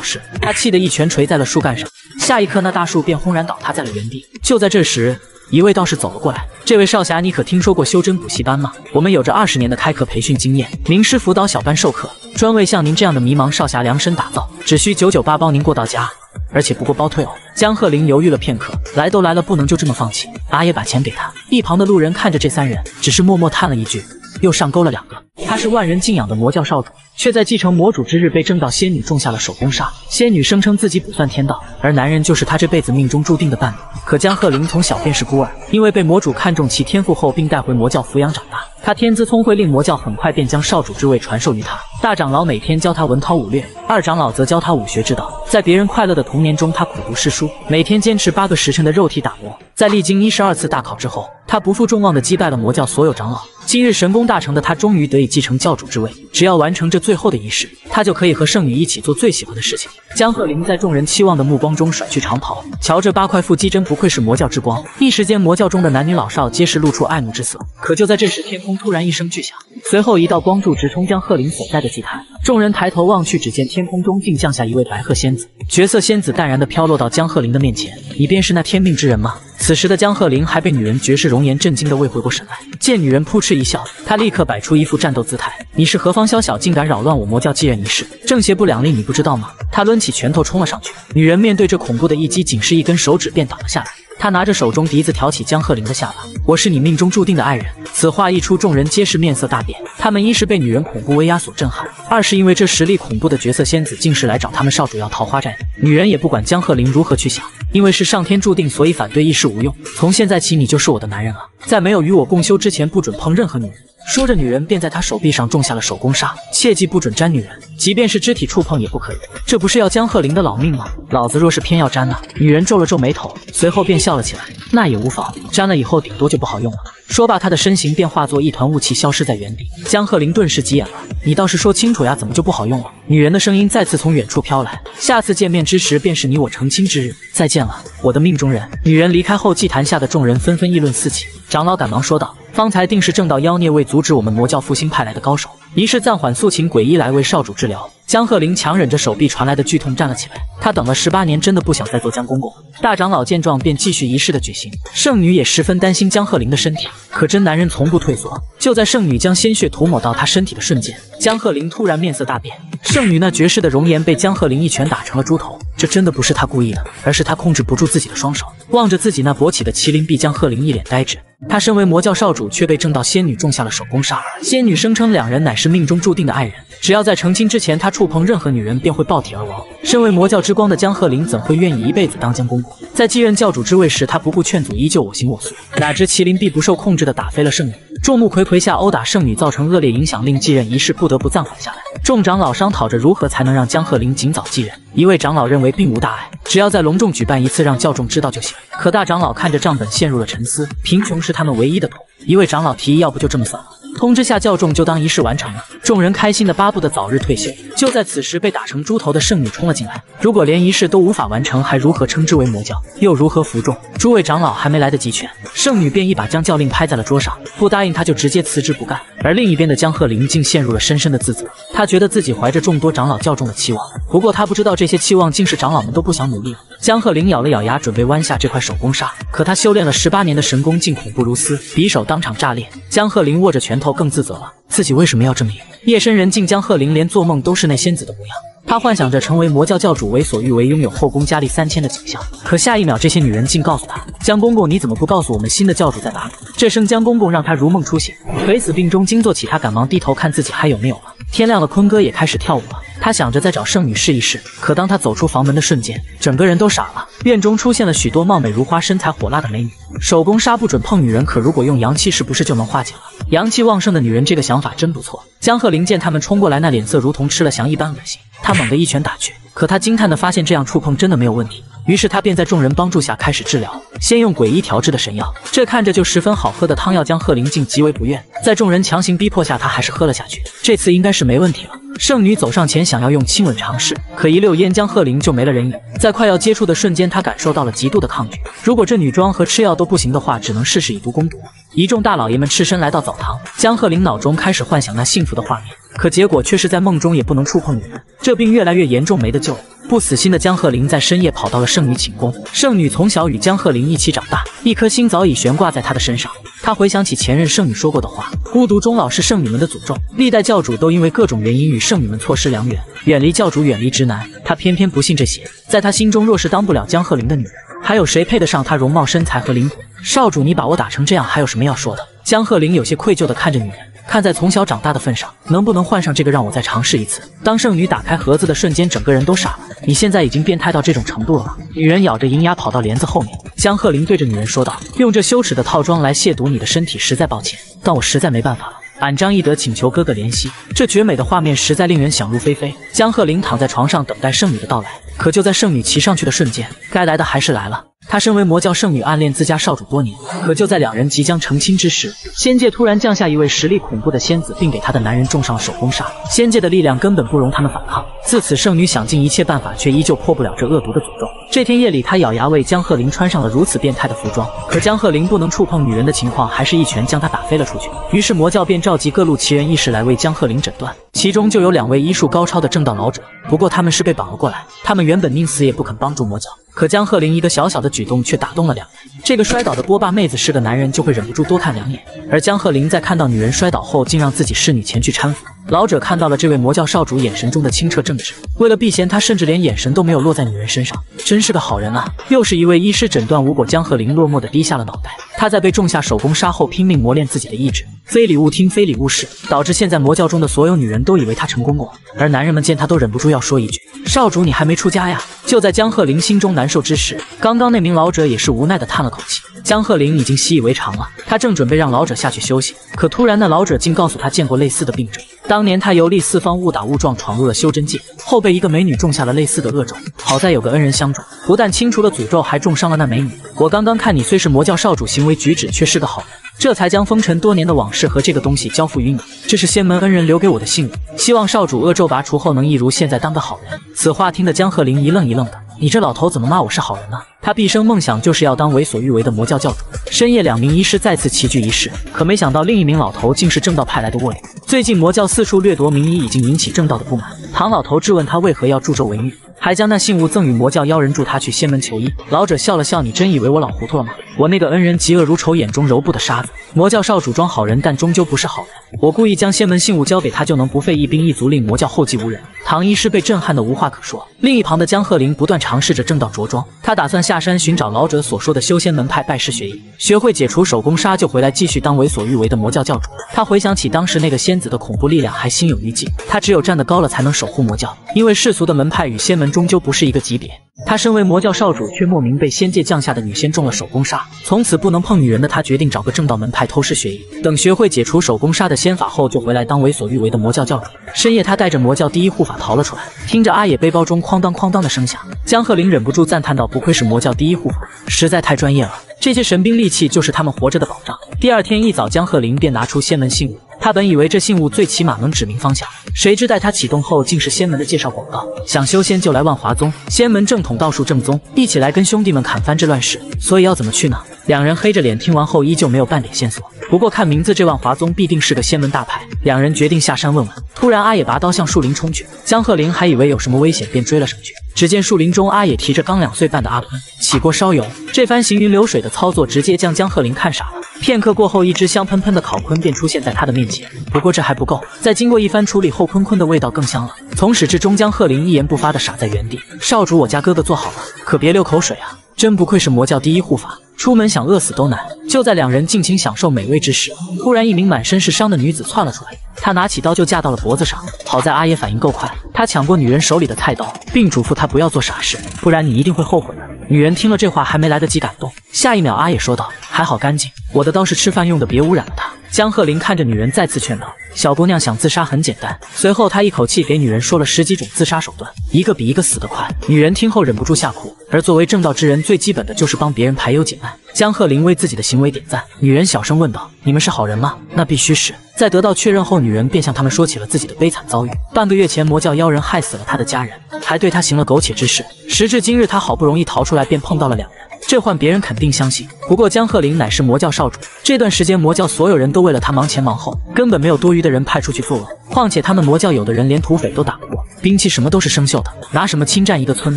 试。他气得一拳捶在了树干上，下一刻，那大树便轰然倒塌在了原地。就在这时，一位道士走了过来：“这位少侠，你可听说过修真补习班吗？我们有着二十年的开课培训经验，名师辅导小班授课，专为像您这样的迷茫少侠量身打造，只需九九八包您过到家，而且不过包退哦。”江鹤林犹豫了片刻，来都来了，不能就这么放弃。阿爷把钱给他。一旁的路人看着这三人，只是默默叹了一句。又上钩了两个。他是万人敬仰的魔教少主，却在继承魔主之日被正道仙女种下了手工杀。仙女声称自己不算天道，而男人就是她这辈子命中注定的伴侣。可江鹤龄从小便是孤儿，因为被魔主看中其天赋后，并带回魔教抚养长大。他天资聪慧，令魔教很快便将少主之位传授于他。大长老每天教他文韬武略，二长老则教他武学之道。在别人快乐的童年中，他苦读诗书，每天坚持八个时辰的肉体打磨。在历经一十二次大考之后，他不负众望的击败了魔教所有长老。今日神功大成的他，终于得以继承教主之位。只要完成这最后的仪式，他就可以和圣女一起做最喜欢的事情。江鹤林在众人期望的目光中甩去长袍，瞧这八块腹肌，真不愧是魔教之光。一时间，魔教中的男女老少皆是露出爱慕之色。可就在这时，天空突然一声巨响，随后一道光柱直冲江鹤林所在的祭坛。众人抬头望去，只见天空中竟降下一位白鹤仙子。绝色仙子淡然地飘落到江鹤林的面前：“你便是那天命之人吗？”此时的江鹤林还被女人绝世容颜震惊的未回过神来，见女人扑哧一笑，他立刻摆出一副战斗姿态：“你是何方宵小，竟敢扰乱我魔教继任仪式？正邪不两立，你不知道吗？”他抡起拳头冲了上去，女人面对这恐怖的一击，仅是一根手指便倒了下来。他拿着手中笛子挑起江鹤林的下巴：“我是你命中注定的爱人。”此话一出，众人皆是面色大变。他们一是被女人恐怖威压所震撼，二是因为这实力恐怖的绝色仙子竟是来找他们少主要桃花债的。女人也不管江鹤林如何去想，因为是上天注定，所以反对一事无用。从现在起，你就是我的男人了，在没有与我共修之前，不准碰任何女人。说着，女人便在他手臂上种下了手工杀，切记不准沾女人，即便是肢体触碰也不可以。这不是要江鹤龄的老命吗？老子若是偏要沾呢？女人皱了皱眉头，随后便笑了起来。那也无妨，沾了以后顶多就不好用了。说罢，他的身形便化作一团雾气，消失在原地。江鹤龄顿时急眼了：“你倒是说清楚呀，怎么就不好用了？”女人的声音再次从远处飘来：“下次见面之时，便是你我成亲之日。再见了，我的命中人。”女人离开后，祭坛下的众人纷纷议论四起。长老赶忙说道。方才定是正道妖孽为阻止我们魔教复兴派来的高手，一是暂缓速请鬼医来为少主治疗。江鹤龄强忍着手臂传来的剧痛站了起来，他等了十八年，真的不想再做江公公。大长老见状便继续仪式的举行，圣女也十分担心江鹤龄的身体，可真男人从不退缩。就在圣女将鲜血涂抹到他身体的瞬间，江鹤龄突然面色大变，圣女那绝世的容颜被江鹤龄一拳打成了猪头。这真的不是他故意的，而是他控制不住自己的双手，望着自己那勃起的麒麟臂，江鹤龄一脸呆滞。他身为魔教少主，却被正道仙女种下了手工砂。仙女声称两人乃是命中注定的爱人，只要在成亲之前，他触碰任何女人便会爆体而亡。身为魔教之光的江鹤林，怎会愿意一辈子当江公公？在继任教主之位时，他不顾劝阻，依旧我行我素。哪知麒麟臂不受控制的打飞了圣女。众目睽睽下殴打圣女，造成恶劣影响，令继任仪式不得不暂缓下来。众长老商讨着如何才能让江鹤林尽早继任。一位长老认为并无大碍，只要再隆重举办一次，让教众知道就行。可大长老看着账本，陷入了沉思。贫穷是他们唯一的痛。一位长老提议，要不就这么算了。通知下教众，就当仪式完成了。众人开心的巴不得早日退休。就在此时，被打成猪头的圣女冲了进来。如果连仪式都无法完成，还如何称之为魔教？又如何服众？诸位长老还没来得及劝，圣女便一把将教令拍在了桌上，不答应他就直接辞职不干。而另一边的江鹤林竟陷入了深深的自责。他觉得自己怀着众多长老教众的期望，不过他不知道这些期望竟是长老们都不想努力了。江鹤林咬了咬牙，准备弯下这块手工砂，可他修炼了十八年的神功竟恐怖如斯，匕首当场炸裂。江鹤林握着拳头，后更自责了。自己为什么要这么演？夜深人静，江鹤龄连做梦都是那仙子的模样。他幻想着成为魔教教主，为所欲为，拥有后宫佳丽三千的景象。可下一秒，这些女人竟告诉他：“江公公，你怎么不告诉我们新的教主在哪里？”这声“江公公”让他如梦初醒，垂死病中惊坐起，他赶忙低头看自己还有没有了。天亮了，坤哥也开始跳舞了。他想着再找圣女试一试，可当他走出房门的瞬间，整个人都傻了。院中出现了许多貌美如花、身材火辣的美女。手工杀不准碰女人，可如果用阳气，是不是就能化解了？阳气旺盛的女人，这个想法真不错。江鹤林见他们冲过来，那脸色如同吃了翔一般恶心，他猛地一拳打去。可他惊叹地发现，这样触碰真的没有问题。于是他便在众人帮助下开始治疗，先用诡异调制的神药，这看着就十分好喝的汤药，江鹤林竟极为不愿。在众人强行逼迫下，他还是喝了下去。这次应该是没问题了。圣女走上前，想要用亲吻尝试，可一溜烟，江鹤林就没了人影。在快要接触的瞬间，他感受到了极度的抗拒。如果这女装和吃药都不行的话，只能试试以毒攻毒。一众大老爷们赤身来到澡堂，江鹤龄脑中开始幻想那幸福的画面，可结果却是在梦中也不能触碰女人。这病越来越严重，没得救了。不死心的江鹤龄在深夜跑到了圣女寝宫。圣女从小与江鹤龄一起长大，一颗心早已悬挂在他的身上。他回想起前任圣女说过的话：孤独终老是圣女们的诅咒，历代教主都因为各种原因与圣女们错失良缘，远离教主，远离直男。他偏偏不信这些，在他心中，若是当不了江鹤龄的女人，还有谁配得上她容貌、身材和灵魂？少主，你把我打成这样，还有什么要说的？江鹤龄有些愧疚地看着女人。看在从小长大的份上，能不能换上这个让我再尝试一次？当圣女打开盒子的瞬间，整个人都傻了。你现在已经变态到这种程度了吗？女人咬着银牙跑到帘子后面，江鹤龄对着女人说道：“用这羞耻的套装来亵渎你的身体，实在抱歉，但我实在没办法了。俺张翼德请求哥哥怜惜。”这绝美的画面实在令人想入非非。江鹤龄躺在床上等待圣女的到来，可就在圣女骑上去的瞬间，该来的还是来了。她身为魔教圣女，暗恋自家少主多年。可就在两人即将成亲之时，仙界突然降下一位实力恐怖的仙子，并给她的男人种上了手工砂。仙界的力量根本不容他们反抗。自此，圣女想尽一切办法，却依旧破不了这恶毒的诅咒。这天夜里，他咬牙为江鹤林穿上了如此变态的服装。可江鹤林不能触碰女人的情况，还是一拳将她打飞了出去。于是魔教便召集各路奇人异士来为江鹤林诊断，其中就有两位医术高超的正道老者。不过他们是被绑了过来，他们原本宁死也不肯帮助魔教。可江鹤林一个小小的举动却打动了两人。这个摔倒的波霸妹子是个男人，就会忍不住多看两眼。而江鹤林在看到女人摔倒后，竟让自己侍女前去搀扶。老者看到了这位魔教少主眼神中的清澈正直，为了避嫌，他甚至连眼神都没有落在女人身上，真是个好人啊！又是一位医师诊断无果，江鹤林落寞的低下了脑袋。他在被种下手工杀后，拼命磨练自己的意志，非礼勿听，非礼勿视，导致现在魔教中的所有女人都以为他成功过。而男人们见他，都忍不住要说一句：“少主，你还没出家呀？”就在江鹤林心中难受之时，刚刚那名老者也是无奈的叹了口气。江鹤林已经习以为常了，他正准备让老者下去休息，可突然那老者竟告诉他见过类似的病症。当年他游历四方，误打误撞闯入了修真界，后被一个美女种下了类似的恶咒。好在有个恩人相助，不但清除了诅咒，还重伤了那美女。我刚刚看你虽是魔教少主，行为举止却是个好人，这才将风尘多年的往事和这个东西交付于你。这是仙门恩人留给我的信物，希望少主恶咒拔除后能一如现在当个好人。此话听得江鹤林一愣一愣的，你这老头怎么骂我是好人呢？他毕生梦想就是要当为所欲为的魔教教主。深夜，两名医师再次齐聚一室，可没想到另一名老头竟是正道派来的卧底。最近魔教四处掠夺名医，已经引起正道的不满。唐老头质问他为何要助纣为虐，还将那信物赠与魔教，邀人助他去仙门求医。老者笑了笑：“你真以为我老糊涂了吗？我那个恩人嫉恶如仇，眼中揉不得沙子。魔教少主装好人，但终究不是好人。我故意将仙门信物交给他，就能不费一兵一卒，令魔教后继无人。”唐医师被震撼的无话可说。另一旁的江鹤龄不断尝试着正道着装，他打算下山寻找老者所说的修仙门派，拜师学艺，学会解除手工杀，就回来继续当为所欲为的魔教教主。他回想起当时那个仙子的恐怖力量，还心有余悸。他只有站得高了，才能守护魔教，因为世俗的门派与仙门终究不是一个级别。他身为魔教少主，却莫名被仙界降下的女仙中了手工砂，从此不能碰女人的他，决定找个正道门派偷师学艺。等学会解除手工砂的仙法后，就回来当为所欲为的魔教教主。深夜，他带着魔教第一护法逃了出来，听着阿野背包中哐当哐当的声响，江鹤林忍不住赞叹道：“不愧是魔教第一护法，实在太专业了。这些神兵利器就是他们活着的保障。”第二天一早，江鹤林便拿出仙门信物。他本以为这信物最起码能指明方向，谁知待他启动后，竟是仙门的介绍广告。想修仙就来万华宗，仙门正统道术正宗，一起来跟兄弟们砍翻这乱世。所以要怎么去呢？两人黑着脸听完后，依旧没有半点线索。不过看名字，这万华宗必定是个仙门大派。两人决定下山问问。突然，阿野拔刀向树林冲去，江鹤林还以为有什么危险，便追了上去。只见树林中，阿野提着刚两岁半的阿坤起锅烧油，这番行云流水的操作，直接将江鹤林看傻了。片刻过后，一只香喷喷的烤鲲便出现在他的面前。不过这还不够，在经过一番处理后，鲲鲲的味道更香了。从始至终，江鹤林一言不发的傻在原地。少主，我家哥哥做好了，可别流口水啊！真不愧是魔教第一护法，出门想饿死都难。就在两人尽情享受美味之时，忽然一名满身是伤的女子窜了出来，她拿起刀就架到了脖子上。好在阿野反应够快，他抢过女人手里的菜刀，并嘱咐她不要做傻事，不然你一定会后悔的。女人听了这话，还没来得及感动，下一秒阿野说道：“还好干净，我的刀是吃饭用的，别污染了它。”江鹤林看着女人，再次劝道：“小姑娘想自杀很简单。”随后，他一口气给女人说了十几种自杀手段，一个比一个死得快。女人听后忍不住吓哭。而作为正道之人，最基本的就是帮别人排忧解难。江鹤林为自己的行为点赞。女人小声问道：“你们是好人吗？”“那必须是。”在得到确认后，女人便向他们说起了自己的悲惨遭遇。半个月前，魔教妖人害死了他的家人，还对他行了苟且之事。时至今日，他好不容易逃出来，便碰到了两人。这换别人肯定相信，不过江鹤龄乃是魔教少主，这段时间魔教所有人都为了他忙前忙后，根本没有多余的人派出去作恶。况且他们魔教有的人连土匪都打不过，兵器什么都是生锈的，拿什么侵占一个村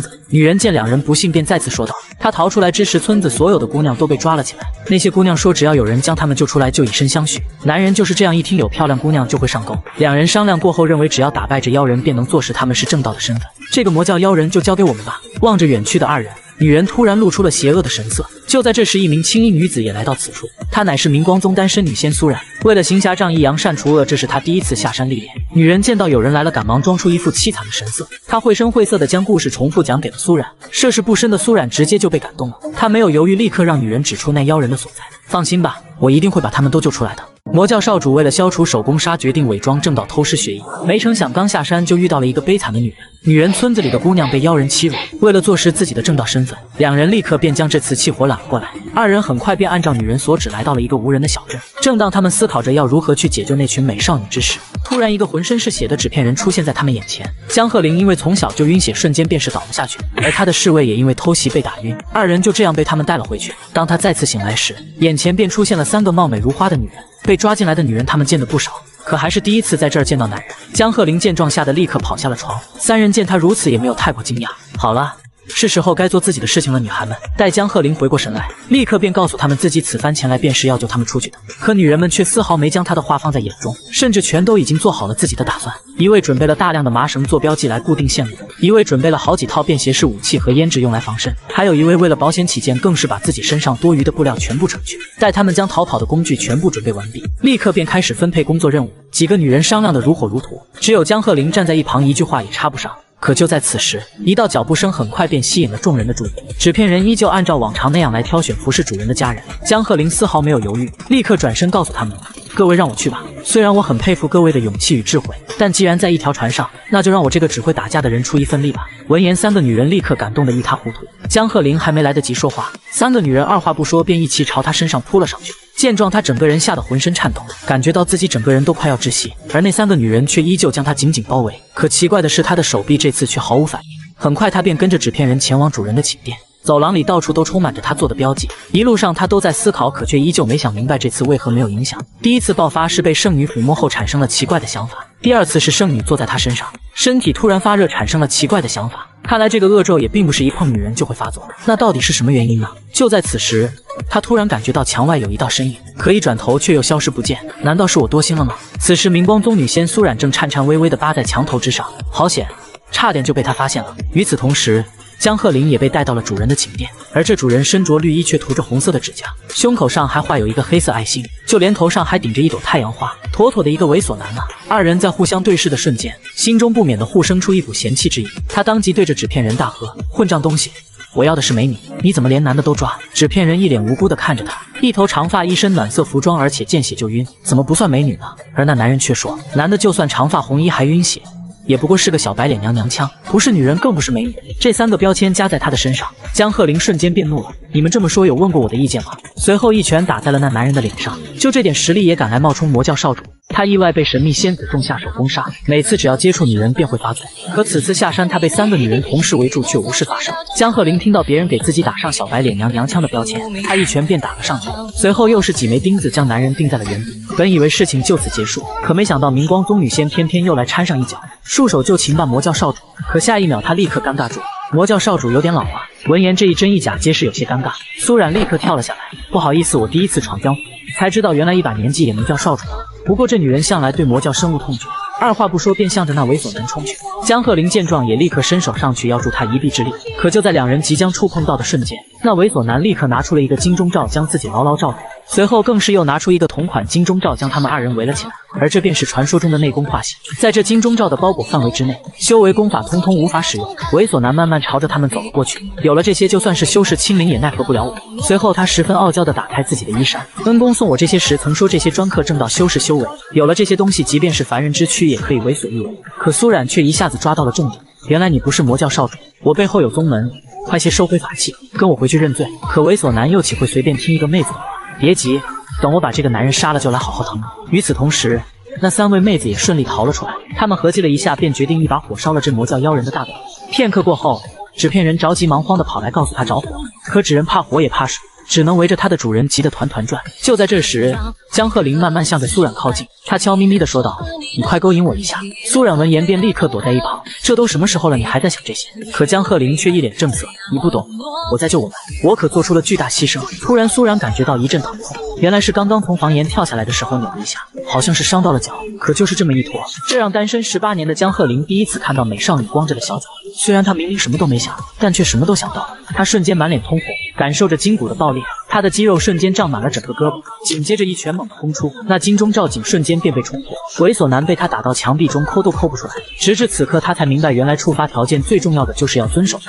子？女人见两人不信，便再次说道：“她逃出来之时，村子所有的姑娘都被抓了起来。那些姑娘说，只要有人将她们救出来，就以身相许。男人就是这样，一听有漂亮姑娘就会上钩。两人商量过后，认为只要打败这妖人，便能坐实他们是正道的身份。这个魔教妖人就交给我们吧。”望着远去的二人。女人突然露出了邪恶的神色。就在这时，一名青衣女子也来到此处。她乃是明光宗单身女仙苏冉。为了行侠仗义、扬善除恶，这是她第一次下山历练。女人见到有人来了，赶忙装出一副凄惨的神色。她绘声绘色地将故事重复讲给了苏冉。涉世不深的苏冉直接就被感动了。她没有犹豫，立刻让女人指出那妖人的所在。放心吧，我一定会把他们都救出来的。魔教少主为了消除手工杀，决定伪装正道偷师学艺。没成想刚下山就遇到了一个悲惨的女人。女人村子里的姑娘被妖人欺辱，为了坐实自己的正道身份，两人立刻便将这瓷器活揽过来。二人很快便按照女人所指来到了一个无人的小镇。正当他们思考着要如何去解救那群美少女之时，突然一个浑身是血的纸片人出现在他们眼前。江鹤林因为从小就晕血，瞬间便是倒了下去，而他的侍卫也因为偷袭被打晕。二人就这样被他们带了回去。当他再次醒来时，眼前便出现了三个貌美如花的女人。被抓进来的女人，他们见得不少，可还是第一次在这儿见到男人。江鹤林见状，吓得立刻跑下了床。三人见他如此，也没有太过惊讶。好了。是时候该做自己的事情了，女孩们。待江鹤林回过神来，立刻便告诉他们自己此番前来便是要救他们出去的。可女人们却丝毫没将他的话放在眼中，甚至全都已经做好了自己的打算。一位准备了大量的麻绳做标记来固定线路，一位准备了好几套便携式武器和胭脂用来防身，还有一位为了保险起见，更是把自己身上多余的布料全部扯去。待他们将逃跑的工具全部准备完毕，立刻便开始分配工作任务。几个女人商量的如火如荼，只有江鹤林站在一旁，一句话也插不上。可就在此时，一道脚步声很快便吸引了众人的注意。纸片人依旧按照往常那样来挑选服侍主人的家人。江鹤林丝毫没有犹豫，立刻转身告诉他们：“各位让我去吧。虽然我很佩服各位的勇气与智慧，但既然在一条船上，那就让我这个只会打架的人出一份力吧。”闻言，三个女人立刻感动得一塌糊涂。江鹤林还没来得及说话，三个女人二话不说便一起朝他身上扑了上去。见状，他整个人吓得浑身颤抖，感觉到自己整个人都快要窒息。而那三个女人却依旧将他紧紧包围。可奇怪的是，他的手臂这次却毫无反应。很快，他便跟着纸片人前往主人的寝殿。走廊里到处都充满着他做的标记，一路上他都在思考，可却依旧没想明白这次为何没有影响。第一次爆发是被圣女抚摸后产生了奇怪的想法，第二次是圣女坐在他身上，身体突然发热，产生了奇怪的想法。看来这个恶咒也并不是一碰女人就会发作，那到底是什么原因呢？就在此时，他突然感觉到墙外有一道身影，可一转头却又消失不见。难道是我多心了吗？此时明光宗女仙苏冉正颤颤巍巍地扒在墙头之上，好险，差点就被他发现了。与此同时。江鹤林也被带到了主人的寝殿，而这主人身着绿衣，却涂着红色的指甲，胸口上还画有一个黑色爱心，就连头上还顶着一朵太阳花，妥妥的一个猥琐男啊！二人在互相对视的瞬间，心中不免的互生出一股嫌弃之意。他当即对着纸片人大喝：“混账东西！我要的是美女，你怎么连男的都抓？”纸片人一脸无辜的看着他，一头长发，一身暖色服装，而且见血就晕，怎么不算美女呢？而那男人却说：“男的就算长发红衣还晕血。”也不过是个小白脸娘娘腔，不是女人，更不是美女。这三个标签加在她的身上，江鹤龄瞬间变怒了。你们这么说，有问过我的意见吗？随后一拳打在了那男人的脸上。就这点实力也敢来冒充魔教少主？他意外被神秘仙子种下手工杀，每次只要接触女人便会发作。可此次下山，他被三个女人同时围住，却无事发生。江鹤林听到别人给自己打上小白脸娘娘腔的标签，他一拳便打了上去，随后又是几枚钉子将男人钉在了原地。本以为事情就此结束，可没想到明光宗女仙偏偏又来掺上一脚，束手就擒吧魔教少主。可下一秒他立刻尴尬住，魔教少主有点老了。闻言这一真一假皆是有些尴尬。苏冉立刻跳了下来，不好意思，我第一次闯江湖，才知道原来一把年纪也能叫少主了。不过这女人向来对魔教深恶痛绝，二话不说便向着那猥琐男冲去。江鹤林见状也立刻伸手上去要助他一臂之力，可就在两人即将触碰到的瞬间，那猥琐男立刻拿出了一个金钟罩将自己牢牢罩住。随后更是又拿出一个同款金钟罩，将他们二人围了起来。而这便是传说中的内功化形。在这金钟罩的包裹范围之内，修为功法通通无法使用。猥琐男慢慢朝着他们走了过去。有了这些，就算是修士亲临也奈何不了我。随后他十分傲娇地打开自己的衣衫，恩公送我这些时，曾说这些专克正道修士修为。有了这些东西，即便是凡人之躯也可以为所欲为。可苏冉却一下子抓到了重点。原来你不是魔教少主，我背后有宗门。快些收回法器，跟我回去认罪。可猥琐男又岂会随便听一个妹子的话？别急，等我把这个男人杀了，就来好好疼你。与此同时，那三位妹子也顺利逃了出来。他们合计了一下，便决定一把火烧了这魔教妖人的大本。片刻过后，纸片人着急忙慌地跑来告诉他着火，可纸人怕火也怕水。只能围着他的主人急得团团转。就在这时，江鹤龄慢慢向着苏冉靠近，他悄咪咪地说道：“你快勾引我一下。”苏冉闻言便立刻躲在一旁。这都什么时候了，你还在想这些？可江鹤龄却一脸正色：“你不懂，我在救我们，我可做出了巨大牺牲。”突然，苏冉感觉到一阵疼痛，原来是刚刚从房檐跳下来的时候扭了一下，好像是伤到了脚。可就是这么一拖，这让单身十八年的江鹤龄第一次看到美少女光着的小脚。虽然他明明什么都没想，但却什么都想到了。他瞬间满脸通红，感受着筋骨的爆裂。他的肌肉瞬间胀满了整个胳膊，紧接着一拳猛地轰出，那金钟罩紧瞬间便被冲破。猥琐男被他打到墙壁中，抠都抠不出来。直至此刻，他才明白，原来触发条件最重要的就是要遵守，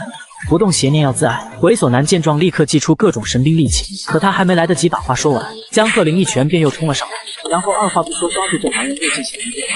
不动邪念，要自爱。猥琐男见状，立刻祭出各种神兵利器，可他还没来得及把话说完，江鹤龄一拳便又冲了上来，然后二话不说抓住这男人又进行了一遍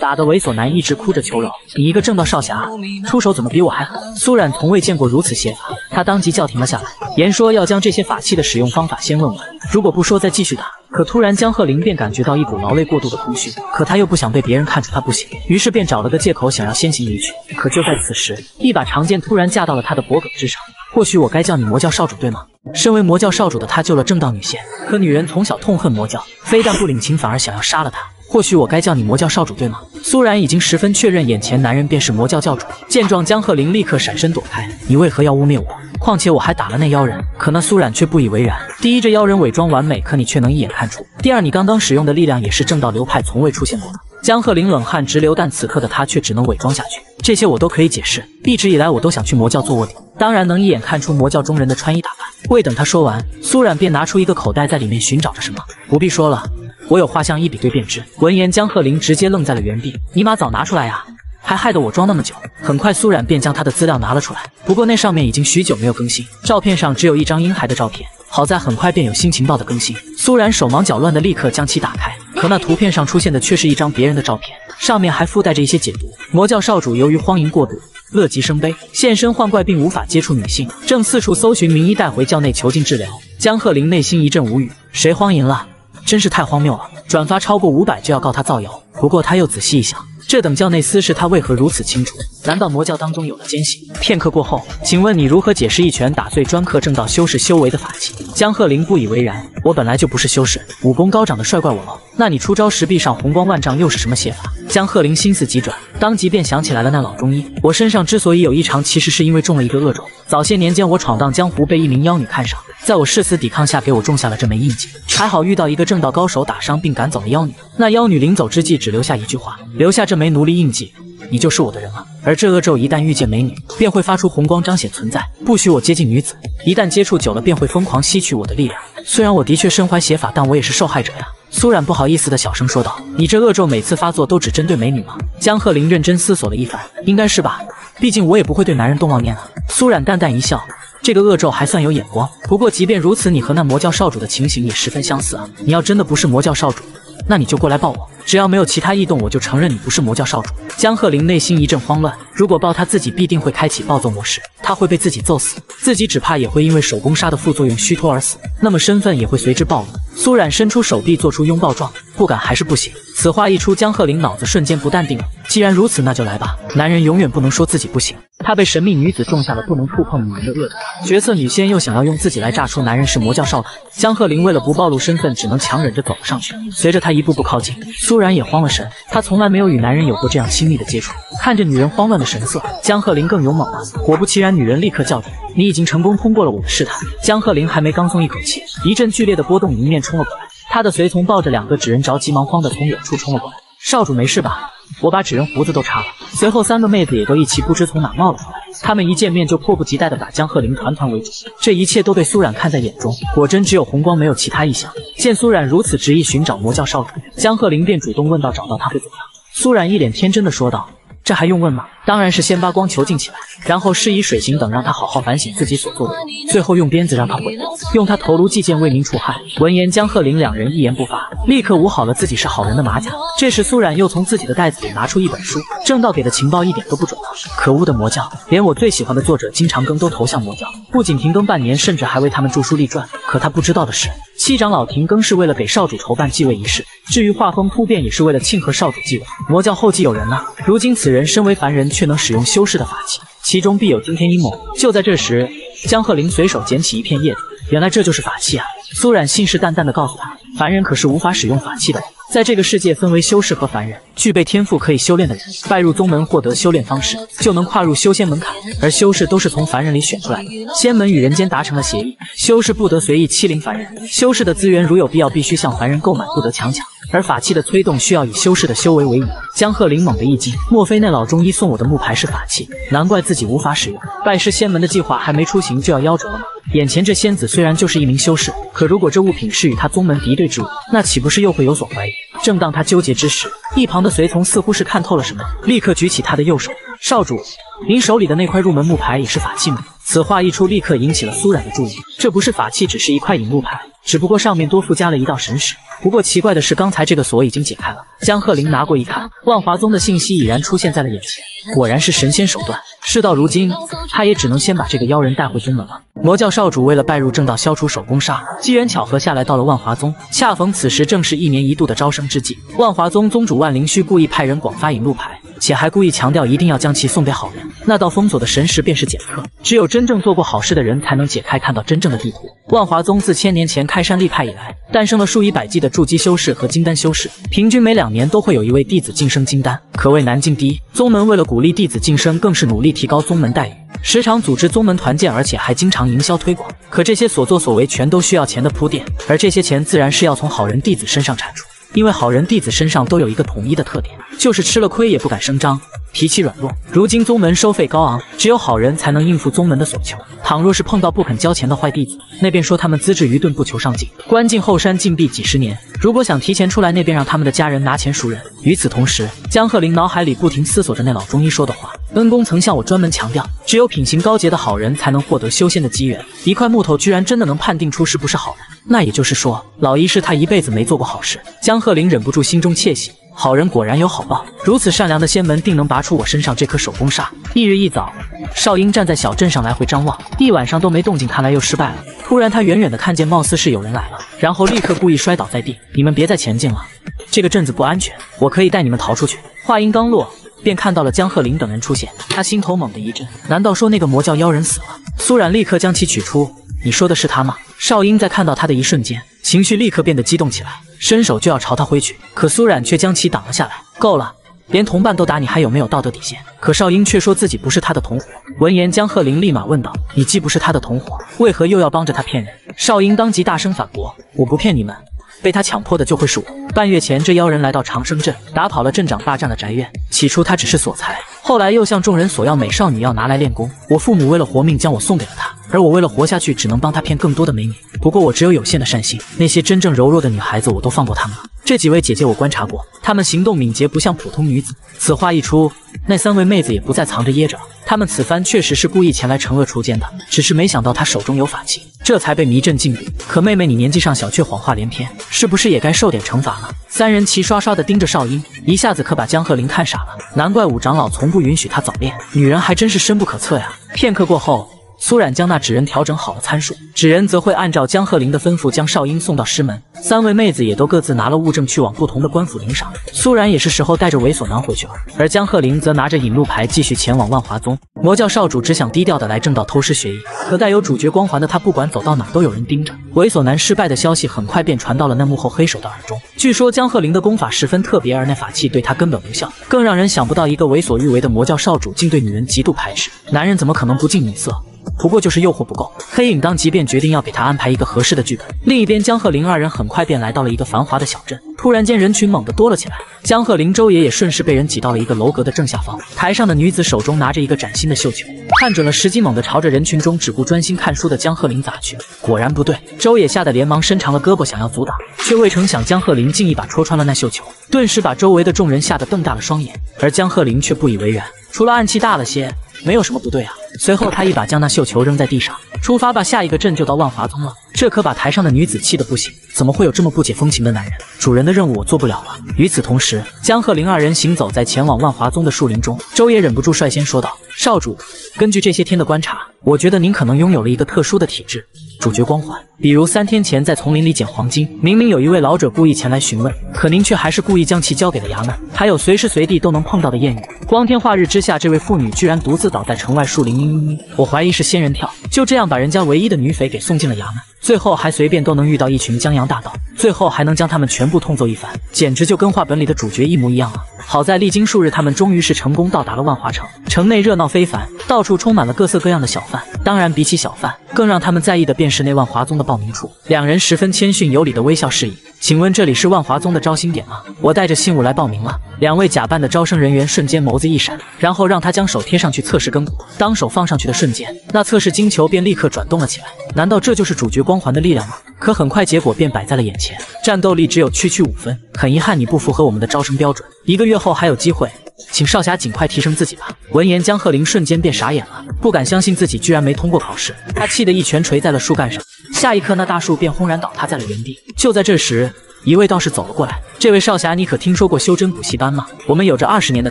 打得猥琐男一直哭着求饶：“你一个正道少侠，出手怎么比我还狠？”苏冉从未见过如此邪法，他当即叫停了下来，言说要将这些法器的使用方法先问问，如果不说再继续打。可突然江鹤林便感觉到一股劳累过度的空虚，可他又不想被别人看出他不行，于是便找了个借口想要先行离去。可就在此时，一把长剑突然架到了他的脖颈之上。或许我该叫你魔教少主，对吗？身为魔教少主的他救了正道女仙，可女人从小痛恨魔教，非但不领情，反而想要杀了他。或许我该叫你魔教少主，对吗？苏然已经十分确认眼前男人便是魔教教主。见状，江鹤林立刻闪身躲开。你为何要污蔑我？况且我还打了那妖人。可那苏冉却不以为然。第一，这妖人伪装完美，可你却能一眼看出；第二，你刚刚使用的力量也是正道流派从未出现过的。江鹤林冷汗直流，但此刻的他却只能伪装下去。这些我都可以解释。一直以来，我都想去魔教做卧底，当然能一眼看出魔教中人的穿衣打扮。未等他说完，苏冉便拿出一个口袋，在里面寻找着什么。不必说了，我有画像，一比对便知。闻言，江鹤林直接愣在了原地。尼玛，早拿出来呀！还害得我装那么久。很快，苏冉便将他的资料拿了出来，不过那上面已经许久没有更新，照片上只有一张婴孩的照片。好在很快便有新情报的更新，苏冉手忙脚乱的立刻将其打开，可那图片上出现的却是一张别人的照片，上面还附带着一些解读。魔教少主由于荒淫过度，乐极生悲，现身幻怪，并无法接触女性，正四处搜寻名医带回教内囚禁治疗。江鹤林内心一阵无语，谁荒淫了？真是太荒谬了！转发超过五百就要告他造谣。不过他又仔细一想。这等教内私事，他为何如此清楚？难道魔教当中有了奸细？片刻过后，请问你如何解释一拳打碎专克正道修士修为的法器？江鹤林不以为然，我本来就不是修士，武功高涨的帅怪我了。那你出招时臂上红光万丈，又是什么邪法？江鹤林心思急转，当即便想起来了那老中医。我身上之所以有异常，其实是因为中了一个恶种。早些年间，我闯荡江湖，被一名妖女看上，在我誓死抵抗下，给我种下了这枚印记。还好遇到一个正道高手打伤并赶走了妖女。那妖女临走之际，只留下一句话：留下这枚奴隶印记，你就是我的人了。而这恶咒一旦遇见美女，便会发出红光，彰显存在，不许我接近女子。一旦接触久了，便会疯狂吸取我的力量。虽然我的确身怀邪法，但我也是受害者呀。苏冉不好意思的小声说道：“你这恶咒每次发作都只针对美女吗？”江鹤林认真思索了一番，应该是吧，毕竟我也不会对男人动妄念啊。苏冉淡淡一笑，这个恶咒还算有眼光。不过即便如此，你和那魔教少主的情形也十分相似啊。你要真的不是魔教少主，那你就过来抱我，只要没有其他异动，我就承认你不是魔教少主。江鹤林内心一阵慌乱，如果抱他自己，必定会开启暴揍模式，他会被自己揍死，自己只怕也会因为手工杀的副作用虚脱而死，那么身份也会随之暴露。苏冉伸出手臂，做出拥抱状，不敢还是不行。此话一出，江鹤龄脑子瞬间不淡定了。既然如此，那就来吧。男人永远不能说自己不行。他被神秘女子种下了不能触碰女人的恶毒。绝色女仙又想要用自己来炸出男人是魔教少主。江鹤林为了不暴露身份，只能强忍着走了上去。随着他一步步靠近，苏然也慌了神。他从来没有与男人有过这样亲密的接触。看着女人慌乱的神色，江鹤林更勇猛了。果不其然，女人立刻叫停：“你已经成功通过了我的试探。”江鹤林还没刚松一口气，一阵剧烈的波动迎面冲了过来。他的随从抱着两个纸人，着急忙慌的从远处冲了过来。少主没事吧？我把纸人胡子都插了。随后，三个妹子也都一齐不知从哪冒了出来。她们一见面就迫不及待地把江鹤凌团团围住。这一切都被苏冉看在眼中，果真只有红光，没有其他异象。见苏冉如此执意寻找魔教少主，江鹤凌便主动问道：“找到他会怎样？”苏冉一脸天真的说道。这还用问吗？当然是先扒光囚禁起来，然后施以水刑等，让他好好反省自己所做的，最后用鞭子让他悔过，用他头颅祭剑为民除害。闻言，江鹤林两人一言不发，立刻捂好了自己是好人的马甲。这时，苏冉又从自己的袋子里拿出一本书，正道给的情报一点都不准。可恶的魔教，连我最喜欢的作者金长庚都投向魔教，不仅停更半年，甚至还为他们著书立传。可他不知道的是。七长老停更是为了给少主筹办继位仪式，至于画风突变也是为了庆贺少主继位。魔教后继有人呢，如今此人身为凡人，却能使用修士的法器，其中必有惊天阴谋。就在这时，江鹤林随手捡起一片叶子，原来这就是法器啊！苏冉信誓旦旦地告诉他，凡人可是无法使用法器的人。在这个世界，分为修士和凡人。具备天赋可以修炼的人，拜入宗门获得修炼方式，就能跨入修仙门槛。而修士都是从凡人里选出来的。仙门与人间达成了协议，修士不得随意欺凌凡人。修士的资源如有必要，必须向凡人购买，不得强抢。而法器的催动需要以修士的修为为宜。江鹤龄猛地一惊，莫非那老中医送我的木牌是法器？难怪自己无法使用。拜师仙门的计划还没出行就要夭折了吗？眼前这仙子虽然就是一名修士，可如果这物品是与他宗门敌对之物，那岂不是又会有所怀疑？正当他纠结之时，一旁的随从似乎是看透了什么，立刻举起他的右手。少主，您手里的那块入门木牌也是法器吗？此话一出，立刻引起了苏冉的注意。这不是法器，只是一块引路牌，只不过上面多附加了一道神识。不过奇怪的是，刚才这个锁已经解开了。江鹤林拿过一看，万华宗的信息已然出现在了眼前。果然是神仙手段。事到如今，他也只能先把这个妖人带回宗门了。魔教少主为了拜入正道，消除手工煞，机缘巧合下来到了万华宗。恰逢此时正是一年一度的招生之际，万华宗宗主万灵虚故意派人广发引路牌，且还故意强调一定要将其送给好人。那道封锁的神石便是检测，只有真正做过好事的人才能解开，看到真正的地图。万华宗自千年前开山立派以来，诞生了数以百计的筑基修士和金丹修士，平均每两年都会有一位弟子晋升金丹，可谓难进第一。宗门为了鼓励弟子晋升，更是努力提高宗门待遇，时常组织宗门团建，而且还经常营销推广。可这些所作所为全都需要钱的铺垫，而这些钱自然是要从好人弟子身上产出。因为好人弟子身上都有一个统一的特点，就是吃了亏也不敢声张，脾气软弱。如今宗门收费高昂，只有好人才能应付宗门的所求。倘若是碰到不肯交钱的坏弟子，那便说他们资质愚钝，不求上进，关进后山禁闭几十年。如果想提前出来，那便让他们的家人拿钱赎人。与此同时，江鹤龄脑海里不停思索着那老中医说的话：恩公曾向我专门强调，只有品行高洁的好人才能获得修仙的机缘。一块木头居然真的能判定出是不是好人？那也就是说，老医师他一辈子没做过好事。江鹤龄忍不住心中窃喜，好人果然有好报，如此善良的仙门定能拔出我身上这颗手工煞。翌日一早，少英站在小镇上来回张望，一晚上都没动静，看来又失败了。突然，他远远的看见，貌似是有人来了，然后立刻故意摔倒在地。你们别再前进了，这个镇子不安全，我可以带你们逃出去。话音刚落，便看到了江鹤林等人出现，他心头猛地一震，难道说那个魔教妖人死了？苏冉立刻将其取出。你说的是他吗？少英在看到他的一瞬间，情绪立刻变得激动起来，伸手就要朝他挥去，可苏冉却将其挡了下来。够了，连同伴都打你，还有没有道德底线？可少英却说自己不是他的同伙。闻言，江鹤林立马问道：“你既不是他的同伙，为何又要帮着他骗人？”少英当即大声反驳：“我不骗你们。”被他强迫的就会是我。半月前，这妖人来到长生镇，打跑了镇长霸占了宅院。起初他只是索财，后来又向众人索要美少女，要拿来练功。我父母为了活命，将我送给了他，而我为了活下去，只能帮他骗更多的美女。不过我只有有限的善心，那些真正柔弱的女孩子，我都放过他们了。这几位姐姐我观察过，她们行动敏捷，不像普通女子。此话一出，那三位妹子也不再藏着掖着，她们此番确实是故意前来惩恶除奸的，只是没想到她手中有法器，这才被迷阵禁闭。可妹妹，你年纪尚小，却谎话连篇，是不是也该受点惩罚了？三人齐刷刷的盯着少英，一下子可把江鹤林看傻了。难怪五长老从不允许她早恋，女人还真是深不可测呀。片刻过后。苏冉将那纸人调整好了参数，纸人则会按照江鹤龄的吩咐将少英送到师门。三位妹子也都各自拿了物证去往不同的官府领赏。苏冉也是时候带着猥琐男回去了，而江鹤龄则拿着引路牌继续前往万华宗。魔教少主只想低调的来正道偷师学艺，可带有主角光环的他，不管走到哪都有人盯着。猥琐男失败的消息很快便传到了那幕后黑手的耳中。据说江鹤龄的功法十分特别，而那法器对他根本无效。更让人想不到，一个为所欲为的魔教少主竟对女人极度排斥。男人怎么可能不近女色？不过就是诱惑不够。黑影当即便决定要给他安排一个合适的剧本。另一边，江鹤龄二人很快便来到了一个繁华的小镇。突然间，人群猛地多了起来，江鹤龄、周爷也顺势被人挤到了一个楼阁的正下方。台上的女子手中拿着一个崭新的绣球，看准了时机，猛地朝着人群中只顾专心看书的江鹤龄砸去。果然不对，周也吓得连忙伸长了胳膊想要阻挡，却未成想江鹤龄竟一把戳穿了那绣球，顿时把周围的众人吓得瞪大了双眼，而江鹤龄却不以为然，除了暗器大了些。没有什么不对啊！随后他一把将那绣球扔在地上，出发吧，下一个镇就到万华宗了。这可把台上的女子气得不行，怎么会有这么不解风情的男人？主人的任务我做不了了。与此同时，江鹤龄二人行走在前往万华宗的树林中，周也忍不住率先说道：“少主，根据这些天的观察，我觉得您可能拥有了一个特殊的体质。”主角光环，比如三天前在丛林里捡黄金，明明有一位老者故意前来询问，可您却还是故意将其交给了衙门。还有随时随地都能碰到的艳遇，光天化日之下，这位妇女居然独自倒在城外树林阴，我怀疑是仙人跳，就这样把人家唯一的女匪给送进了衙门。最后还随便都能遇到一群江洋大盗，最后还能将他们全部痛揍一番，简直就跟画本里的主角一模一样啊！好在历经数日，他们终于是成功到达了万华城。城内热闹非凡，到处充满了各色各样的小贩。当然，比起小贩，更让他们在意的便是那万华宗的报名处。两人十分谦逊有礼的微笑示意：“请问这里是万华宗的招新点吗？我带着信物来报名了。”两位假扮的招生人员瞬间眸子一闪，然后让他将手贴上去测试根骨。当手放上去的瞬间，那测试金球便立刻转动了起来。难道这就是主角光环的力量吗？可很快，结果便摆在了眼前，战斗力只有区区五分。很遗憾，你不符合我们的招生标准。一个月后还有机会，请少侠尽快提升自己吧。闻言，江鹤林瞬间便傻眼了，不敢相信自己居然没通过考试。他气得一拳捶在了树干上，下一刻，那大树便轰然倒塌在了原地。就在这时，一位道士走了过来，这位少侠，你可听说过修真补习班吗？我们有着二十年的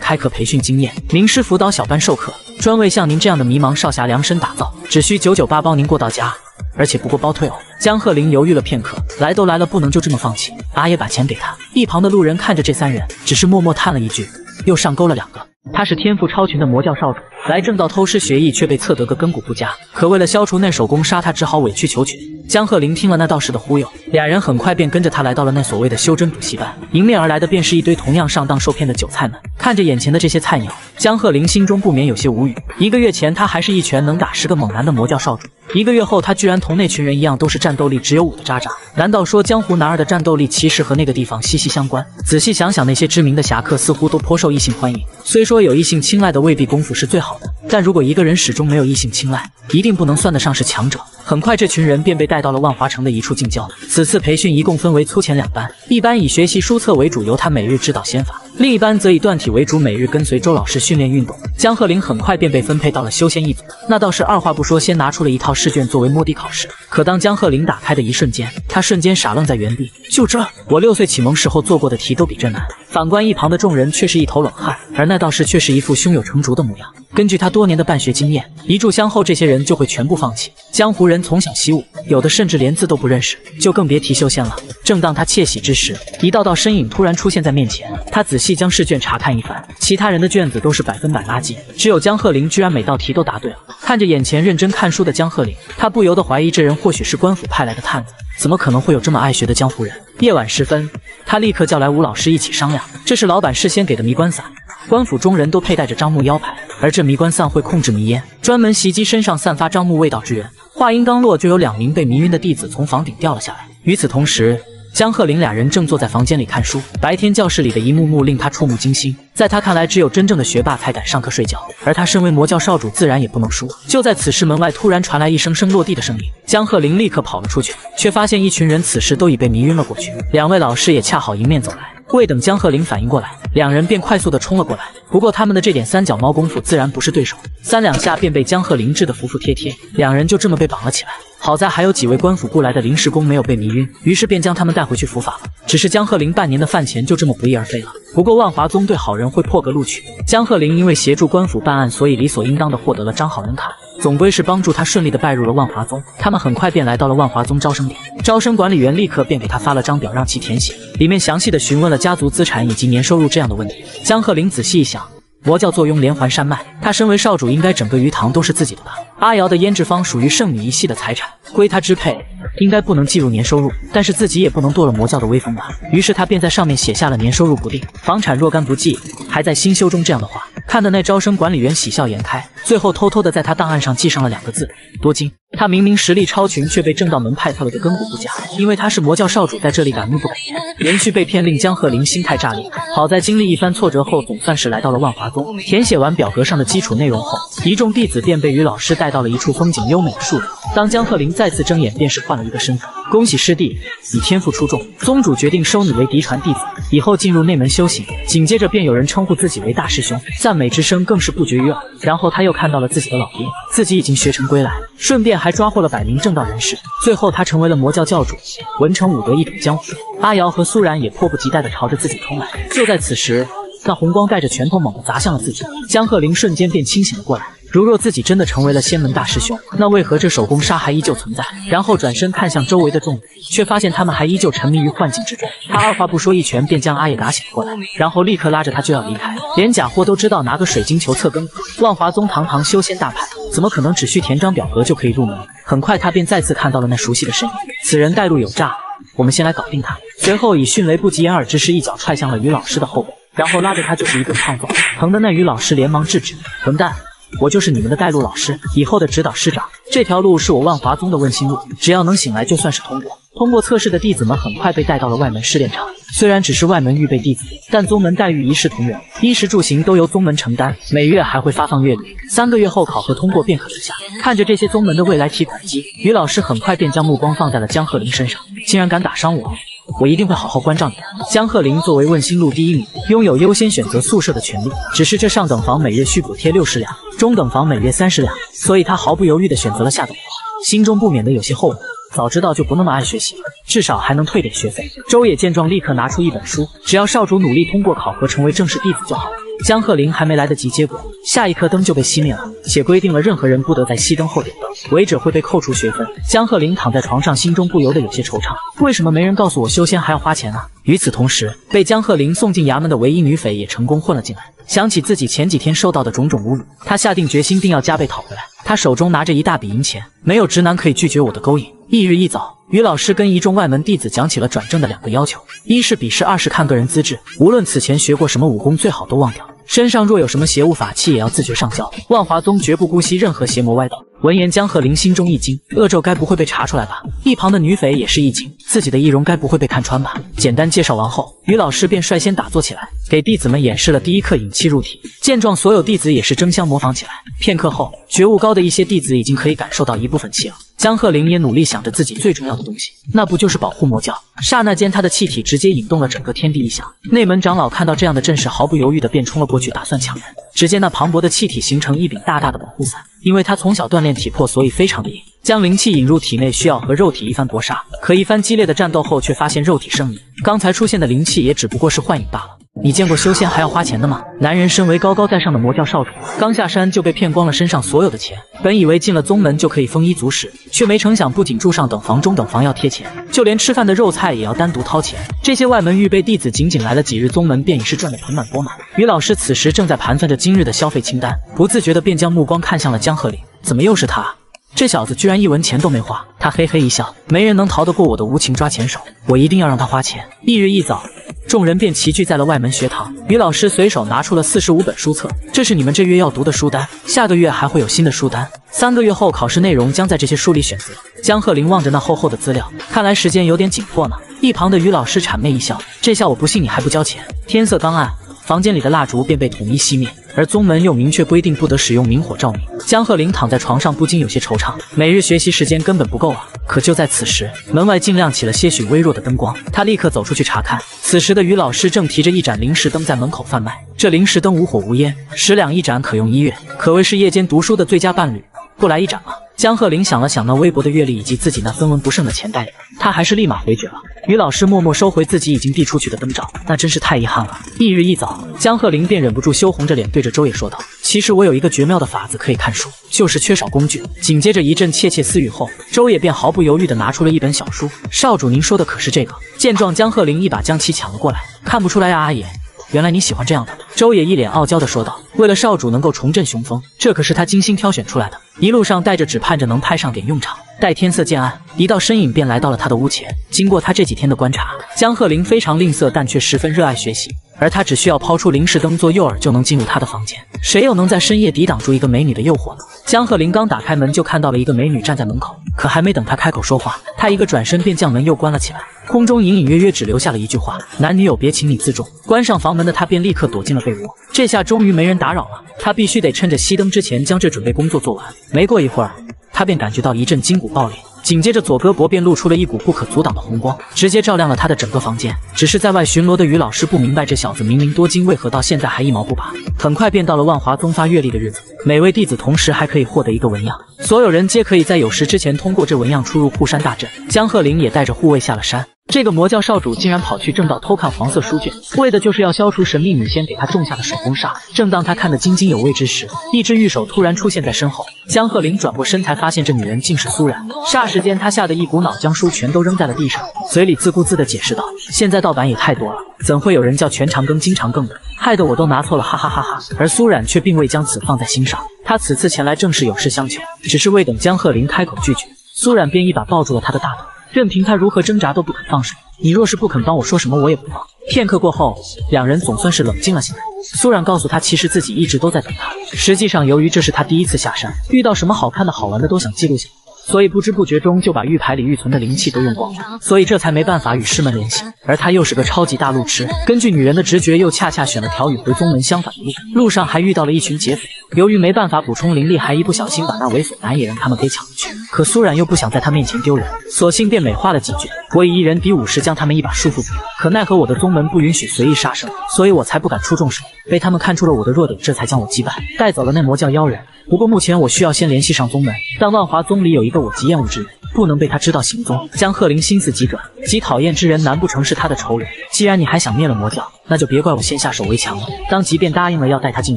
开课培训经验，名师辅导小班授课，专为像您这样的迷茫少侠量身打造，只需九九八包您过到家，而且不过包退哦。江鹤林犹豫了片刻，来都来了，不能就这么放弃，阿爷把钱给他。一旁的路人看着这三人，只是默默叹了一句，又上钩了两个。他是天赋超群的魔教少主，来正道偷师学艺，却被测得个根骨不佳，可为了消除那手工杀，他只好委曲求全。江鹤林听了那道士的忽悠，俩人很快便跟着他来到了那所谓的修真补习班。迎面而来的便是一堆同样上当受骗的韭菜们。看着眼前的这些菜鸟，江鹤林心中不免有些无语。一个月前，他还是一拳能打十个猛男的魔教少主，一个月后，他居然同那群人一样，都是战斗力只有五的渣渣。难道说江湖男儿的战斗力其实和那个地方息息相关？仔细想想，那些知名的侠客似乎都颇受异性欢迎。虽说说有异性青睐的未必功夫是最好的，但如果一个人始终没有异性青睐，一定不能算得上是强者。很快，这群人便被带到了万华城的一处近郊。此次培训一共分为粗浅两班，一班以学习书册为主，由他每日指导仙法；另一班则以断体为主，每日跟随周老师训练运动。江鹤林很快便被分配到了修仙一组。那道士二话不说，先拿出了一套试卷作为摸底考试。可当江鹤林打开的一瞬间，他瞬间傻愣在原地。就这，我六岁启蒙时候做过的题都比这难。反观一旁的众人却是一头冷汗，而那道士却是一副胸有成竹的模样。根据他多年的办学经验，一炷香后这些人就会全部放弃。江湖人从小习武，有的甚至连字都不认识，就更别提修仙了。正当他窃喜之时，一道道身影突然出现在面前。他仔细将试卷查看一番，其他人的卷子都是百分百垃圾，只有江鹤林居然每道题都答对了。看着眼前认真看书的江鹤林，他不由得怀疑这人或许是官府派来的探子。怎么可能会有这么爱学的江湖人？夜晚时分，他立刻叫来吴老师一起商量。这是老板事先给的迷关伞，官府中人都佩戴着樟木腰牌，而这迷关伞会控制迷烟，专门袭击身上散发樟木味道之人。话音刚落，就有两名被迷晕的弟子从房顶掉了下来。与此同时，江鹤林俩人正坐在房间里看书，白天教室里的一幕幕令他触目惊心。在他看来，只有真正的学霸才敢上课睡觉，而他身为魔教少主，自然也不能输。就在此时，门外突然传来一声声落地的声音，江鹤林立刻跑了出去，却发现一群人此时都已被迷晕了过去。两位老师也恰好迎面走来。未等江鹤林反应过来，两人便快速的冲了过来。不过他们的这点三脚猫功夫自然不是对手，三两下便被江鹤林治得服服帖帖。两人就这么被绑了起来。好在还有几位官府雇来的临时工没有被迷晕，于是便将他们带回去伏法了。只是江鹤龄半年的饭钱就这么不翼而飞了。不过万华宗对好人会破格录取，江鹤龄因为协助官府办案，所以理所应当的获得了张好人卡。总归是帮助他顺利的拜入了万华宗。他们很快便来到了万华宗招生点，招生管理员立刻便给他发了张表让其填写，里面详细的询问了家族资产以及年收入这样的问题。江鹤龄仔细一想，魔教坐拥连环山脉，他身为少主，应该整个鱼塘都是自己的吧？阿瑶的胭脂坊属于圣女一系的财产，归他支配，应该不能计入年收入。但是自己也不能堕了魔教的威风吧？于是他便在上面写下了年收入不定，房产若干不计，还在新修中这样的话。看得那招生管理员喜笑颜开，最后偷偷的在他档案上记上了两个字：多金。他明明实力超群，却被正道门派操了个根骨不假。因为他是魔教少主，在这里敢怒不敢言，连续被骗令江鹤龄心态炸裂。好在经历一番挫折后，总算是来到了万华宗。填写完表格上的基础内容后，一众弟子便被于老师带到了一处风景优美的树林。当江鹤林再次睁眼，便是换了一个身份。恭喜师弟，你天赋出众，宗主决定收你为嫡传弟子，以后进入内门修行。紧接着便有人称呼自己为大师兄，赞美之声更是不绝于耳。然后他又看到了自己的老爹，自己已经学成归来，顺便还抓获了百名正道人士。最后他成为了魔教教主，文成武德一统江湖。阿瑶和苏然也迫不及待地朝着自己冲来。就在此时，那红光带着拳头猛地砸向了自己，江鹤林瞬间便清醒了过来。如若自己真的成为了仙门大师兄，那为何这手工沙还依旧存在？然后转身看向周围的众人，却发现他们还依旧沉迷于幻境之中。他二话不说，一拳便将阿野打醒过来，然后立刻拉着他就要离开。连假货都知道拿个水晶球测根，万华宗堂堂修仙大派，怎么可能只需填张表格就可以入门？很快，他便再次看到了那熟悉的身影，此人带路有诈，我们先来搞定他。随后以迅雷不及掩耳之势一脚踹向了于老师的后背，然后拉着他就是一顿胖揍，疼的那于老师连忙制止，混蛋！我就是你们的带路老师，以后的指导师长。这条路是我万华宗的问心路，只要能醒来，就算是通过。通过测试的弟子们很快被带到了外门试炼场。虽然只是外门预备弟子，但宗门待遇一视同仁，衣食住行都由宗门承担，每月还会发放月礼。三个月后考核通过便可留下。看着这些宗门的未来提款机，于老师很快便将目光放在了江鹤林身上。竟然敢打伤我！我一定会好好关照你的。江鹤林作为问心路第一名，拥有优先选择宿舍的权利。只是这上等房每月需补贴六十两，中等房每月三十两，所以他毫不犹豫地选择了下等房，心中不免的有些后悔。早知道就不那么爱学习了，至少还能退点学费。周野见状，立刻拿出一本书，只要少主努力通过考核，成为正式弟子就好了。江鹤林还没来得及接过，下一刻灯就被熄灭了，且规定了任何人不得在熄灯后点灯，违者会被扣除学分。江鹤林躺在床上，心中不由得有些惆怅，为什么没人告诉我修仙还要花钱啊？与此同时，被江鹤林送进衙门的唯一女匪也成功混了进来。想起自己前几天受到的种种侮辱，他下定决心定要加倍讨回来。他手中拿着一大笔银钱，没有直男可以拒绝我的勾引。翌日一早，于老师跟一众外门弟子讲起了转正的两个要求：一是笔试，二是看个人资质，无论此前学过什么武功，最好都忘掉。身上若有什么邪物法器，也要自觉上交。万华宗绝不姑息任何邪魔歪道。闻言，江鹤龄心中一惊，恶咒该不会被查出来吧？一旁的女匪也是一惊，自己的易容该不会被看穿吧？简单介绍完后，于老师便率先打坐起来，给弟子们演示了第一课引气入体。见状，所有弟子也是争相模仿起来。片刻后，觉悟高的一些弟子已经可以感受到一部分气了。江鹤龄也努力想着自己最重要的东西，那不就是保护魔教？刹那间，他的气体直接引动了整个天地异象。内门长老看到这样的阵势，毫不犹豫的便冲了过去，打算抢人。只见那磅礴的气体形成一柄大大的保护伞，因为他从小锻炼体魄，所以非常的硬。将灵气引入体内，需要和肉体一番搏杀。可一番激烈的战斗后，却发现肉体生疑，刚才出现的灵气也只不过是幻影罢了。你见过修仙还要花钱的吗？男人身为高高在上的魔教少主，刚下山就被骗光了身上所有的钱。本以为进了宗门就可以丰衣足食，却没成想不仅住上等房、中等房要贴钱，就连吃饭的肉菜也要单独掏钱。这些外门预备弟子仅仅来了几日，宗门便已是赚得盆满钵满。于老师此时正在盘算着今日的消费清单，不自觉的便将目光看向了江鹤岭。怎么又是他？这小子居然一文钱都没花。他嘿嘿一笑，没人能逃得过我的无情抓钱手，我一定要让他花钱。翌日一早。众人便齐聚在了外门学堂，于老师随手拿出了四十五本书册，这是你们这月要读的书单，下个月还会有新的书单，三个月后考试内容将在这些书里选择。江鹤林望着那厚厚的资料，看来时间有点紧迫呢。一旁的于老师谄媚一笑，这下我不信你还不交钱。天色刚暗。房间里的蜡烛便被统一熄灭，而宗门又明确规定不得使用明火照明。江鹤龄躺在床上，不禁有些惆怅。每日学习时间根本不够啊！可就在此时，门外竟亮起了些许微弱的灯光。他立刻走出去查看，此时的于老师正提着一盏灵石灯在门口贩卖。这灵石灯无火无烟，十两一盏，可用一月，可谓是夜间读书的最佳伴侣。过来一盏吗？江鹤龄想了想那微薄的阅历以及自己那分文不剩的钱袋里，他还是立马回绝了。女老师默默收回自己已经递出去的灯罩，那真是太遗憾了。翌日一早，江鹤龄便忍不住羞红着脸对着周野说道：“其实我有一个绝妙的法子可以看书，就是缺少工具。”紧接着一阵窃窃私语后，周野便毫不犹豫地拿出了一本小书：“少主，您说的可是这个？”见状，江鹤龄一把将其抢了过来：“看不出来呀，阿爷。”原来你喜欢这样的，周野一脸傲娇地说道。为了少主能够重振雄风，这可是他精心挑选出来的。一路上带着，只盼着能派上点用场。待天色渐暗，一道身影便来到了他的屋前。经过他这几天的观察，江鹤林非常吝啬，但却十分热爱学习。而他只需要抛出临时灯做诱饵，就能进入他的房间。谁又能在深夜抵挡住一个美女的诱惑呢？江鹤林刚打开门，就看到了一个美女站在门口。可还没等他开口说话，他一个转身便将门又关了起来。空中隐隐约约只留下了一句话：“男女有别，请你自重。”关上房门的他便立刻躲进了被窝。这下终于没人打扰了，他必须得趁着熄灯之前将这准备工作做完。没过一会儿，他便感觉到一阵筋骨爆裂。紧接着，左胳膊便露出了一股不可阻挡的红光，直接照亮了他的整个房间。只是在外巡逻的于老师不明白，这小子明明多金，为何到现在还一毛不拔？很快便到了万华宗发阅历的日子，每位弟子同时还可以获得一个纹样，所有人皆可以在有时之前通过这纹样出入护山大阵。江鹤林也带着护卫下了山。这个魔教少主竟然跑去正道偷看黄色书卷，为的就是要消除神秘女仙给他种下的手工煞。正当他看得津津有味之时，一只玉手突然出现在身后。江鹤龄转过身，才发现这女人竟是苏然。霎时间，他吓得一股脑将书全都扔在了地上，嘴里自顾自地解释道：“现在盗版也太多了，怎会有人叫全长庚经常更的？害得我都拿错了，哈哈哈哈！”而苏冉却并未将此放在心上，他此次前来正是有事相求，只是未等江鹤龄开口拒绝，苏冉便一把抱住了他的大腿。任凭他如何挣扎，都不肯放手。你若是不肯帮我说什么，我也不放。片刻过后，两人总算是冷静了下来。苏冉告诉他，其实自己一直都在等他。实际上，由于这是他第一次下山，遇到什么好看的好玩的都想记录下来。所以不知不觉中就把玉牌里预存的灵气都用光了，所以这才没办法与师门联系。而他又是个超级大路痴，根据女人的直觉，又恰恰选了条与回宗门相反的路。路上还遇到了一群劫匪，由于没办法补充灵力，还一不小心把那猥琐男也让他们给抢了去。可苏冉又不想在他面前丢人，索性便美化了几句：“我以一人敌五十，将他们一把束缚住。可奈何我的宗门不允许随意杀生，所以我才不敢出重手。被他们看出了我的弱点，这才将我击败，带走了那魔教妖人。不过目前我需要先联系上宗门，但万华宗里有一个我极厌恶之人。”不能被他知道行踪。江鹤林心思急转，极讨厌之人，难不成是他的仇人？既然你还想灭了魔教，那就别怪我先下手为强了。当即便答应了要带他进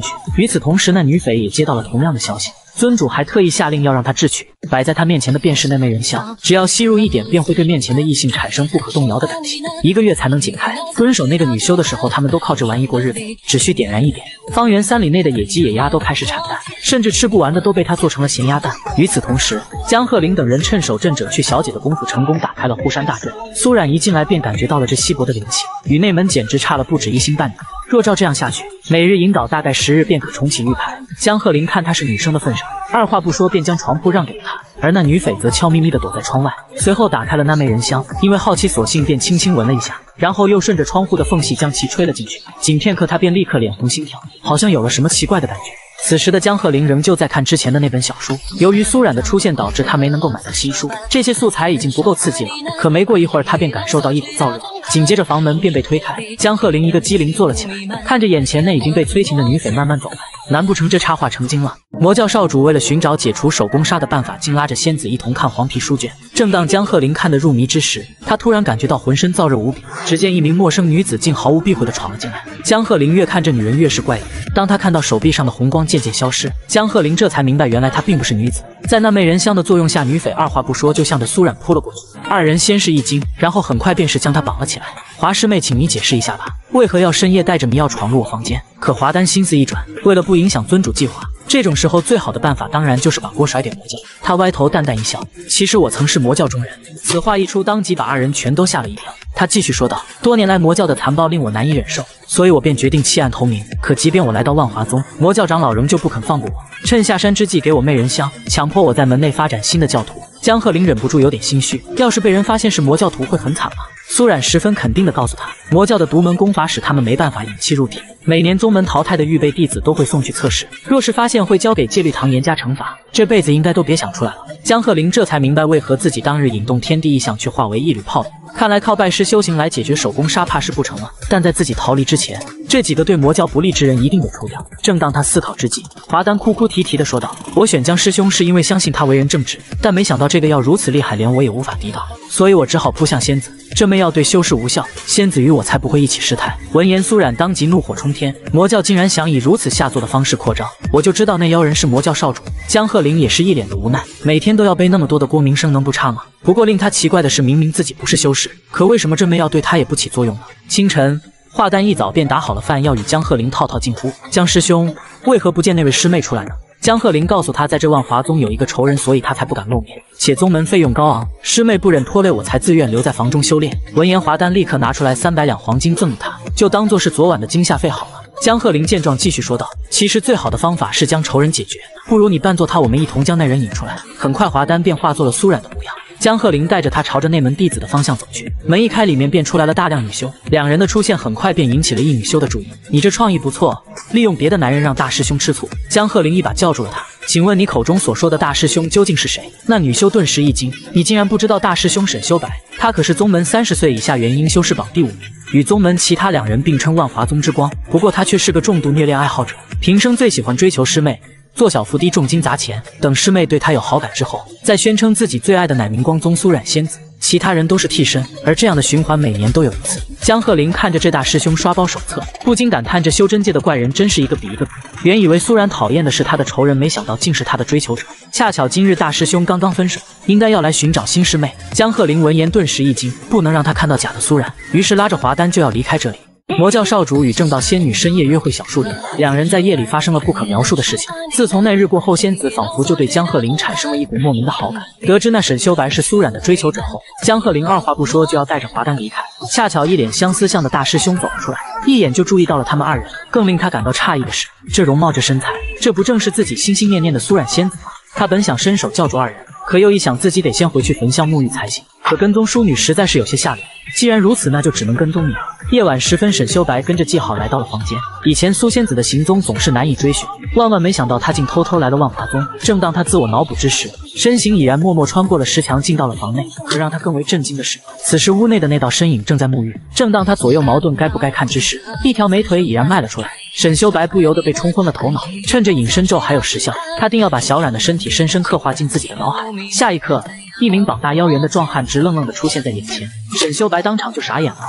去。与此同时，那女匪也接到了同样的消息。尊主还特意下令要让他智取，摆在他面前的便是那枚人香，只要吸入一点，便会对面前的异性产生不可动摇的感情，一个月才能解开。蹲守那个女修的时候，他们都靠这玩意过日子，只需点燃一点，方圆三里内的野鸡野鸭都开始产蛋，甚至吃不完的都被他做成了咸鸭蛋。与此同时，江鹤龄等人趁守阵者去小姐的功夫，成功打开了护山大阵。苏冉一进来便感觉到了这稀薄的灵气，与内门简直差了不止一星半点。若照这样下去，每日引导大概十日便可重启玉牌。江鹤林看她是女生的份上，二话不说便将床铺让给了她，而那女匪则悄咪咪地躲在窗外，随后打开了那枚人香，因为好奇索性便轻轻闻了一下，然后又顺着窗户的缝隙将其吹了进去。仅片刻，她便立刻脸红心跳，好像有了什么奇怪的感觉。此时的江鹤林仍旧在看之前的那本小书，由于苏冉的出现，导致他没能够买到新书。这些素材已经不够刺激了，可没过一会儿，他便感受到一股燥热，紧接着房门便被推开，江鹤林一个机灵坐了起来，看着眼前那已经被催情的女匪慢慢走来，难不成这插画成精了？魔教少主为了寻找解除手工杀的办法，竟拉着仙子一同看黄皮书卷。正当江鹤林看得入迷之时，他突然感觉到浑身燥热无比。只见一名陌生女子竟毫无避讳地闯了进来。江鹤林越看这女人越是怪异。当他看到手臂上的红光渐渐消失，江鹤林这才明白，原来她并不是女子。在那媚人香的作用下，女匪二话不说就向着苏冉扑了过去。二人先是一惊，然后很快便是将她绑了起来。华师妹，请你解释一下吧，为何要深夜带着迷药闯入我房间？可华丹心思一转，为了不影响尊主计划。这种时候最好的办法，当然就是把锅甩给魔教。他歪头淡淡一笑，其实我曾是魔教中人。此话一出，当即把二人全都吓了一跳。他继续说道：“多年来魔教的残暴令我难以忍受，所以我便决定弃暗投明。可即便我来到万华宗，魔教长老仍旧不肯放过我，趁下山之际给我媚人香，强迫我在门内发展新的教徒。”江鹤龄忍不住有点心虚，要是被人发现是魔教徒，会很惨吗？苏冉十分肯定地告诉他，魔教的独门功法使他们没办法引气入体，每年宗门淘汰的预备弟子都会送去测试，若是发现会交给戒律堂严加惩罚，这辈子应该都别想出来了。江鹤林这才明白为何自己当日引动天地异象，却化为一缕泡影。看来靠拜师修行来解决手工杀怕是不成了。但在自己逃离之前，这几个对魔教不利之人一定得除掉。正当他思考之际，华丹哭哭啼啼地说道：“我选江师兄是因为相信他为人正直，但没想到这个药如此厉害，连我也无法抵挡，所以我只好扑向仙子。这媚药对修士无效，仙子与我才不会一起失态。”闻言，苏冉当即怒火冲天，魔教竟然想以如此下作的方式扩张，我就知道那妖人是魔教少主。江鹤林也是一脸的无奈，每天都要背那么多的郭明声能不差吗？不过令他奇怪的是，明明自己不是修士，可为什么这枚药对他也不起作用呢？清晨，华丹一早便打好了饭，要与江鹤林套套近乎。江师兄，为何不见那位师妹出来呢？江鹤林告诉他，在这万华宗有一个仇人，所以他才不敢露面，且宗门费用高昂，师妹不忍拖累我，才自愿留在房中修炼。闻言，华丹立刻拿出来三百两黄金赠与他，就当做是昨晚的惊吓费好了。江鹤林见状，继续说道：“其实最好的方法是将仇人解决，不如你扮作他，我们一同将那人引出来。”很快，华丹便化作了苏冉的模样。江鹤林带着他朝着内门弟子的方向走去，门一开，里面便出来了大量女修。两人的出现很快便引起了一女修的注意。你这创意不错，利用别的男人让大师兄吃醋。江鹤林一把叫住了他，请问你口中所说的大师兄究竟是谁？那女修顿时一惊，你竟然不知道大师兄沈修白？他可是宗门三十岁以下元婴修士榜第五名，与宗门其他两人并称万华宗之光。不过他却是个重度虐恋爱好者，平生最喜欢追求师妹。做小伏低重金砸钱，等师妹对他有好感之后，再宣称自己最爱的乃明光宗苏冉仙子，其他人都是替身。而这样的循环每年都有一次。江鹤龄看着这大师兄刷包手册，不禁感叹：这修真界的怪人真是一个比一个。原以为苏冉讨厌的是他的仇人，没想到竟是他的追求者。恰巧今日大师兄刚刚分手，应该要来寻找新师妹。江鹤龄闻言顿时一惊，不能让他看到假的苏冉，于是拉着华丹就要离开这里。魔教少主与正道仙女深夜约会小树林，两人在夜里发生了不可描述的事情。自从那日过后，仙子仿佛就对江鹤龄产生了一股莫名的好感。得知那沈修白是苏冉的追求者后，江鹤龄二话不说就要带着华丹离开。恰巧一脸相思相的大师兄走了出来，一眼就注意到了他们二人。更令他感到诧异的是，这容貌这身材，这不正是自己心心念念的苏冉仙子吗？他本想伸手叫住二人，可又一想自己得先回去焚香沐浴才行。可跟踪淑女实在是有些下流，既然如此，那就只能跟踪你了。夜晚时分，沈修白跟着季好来到了房间。以前苏仙子的行踪总是难以追寻，万万没想到她竟偷偷来了万华宗。正当他自我脑补之时，身形已然默默穿过了石墙，进到了房内。可让他更为震惊的是，此时屋内的那道身影正在沐浴。正当他左右矛盾，该不该看之时，一条美腿已然迈了出来。沈修白不由得被冲昏了头脑，趁着隐身咒还有时效，他定要把小冉的身体深深刻画进自己的脑海。下一刻。一名膀大腰圆的壮汉直愣愣地出现在眼前，沈修白当场就傻眼了，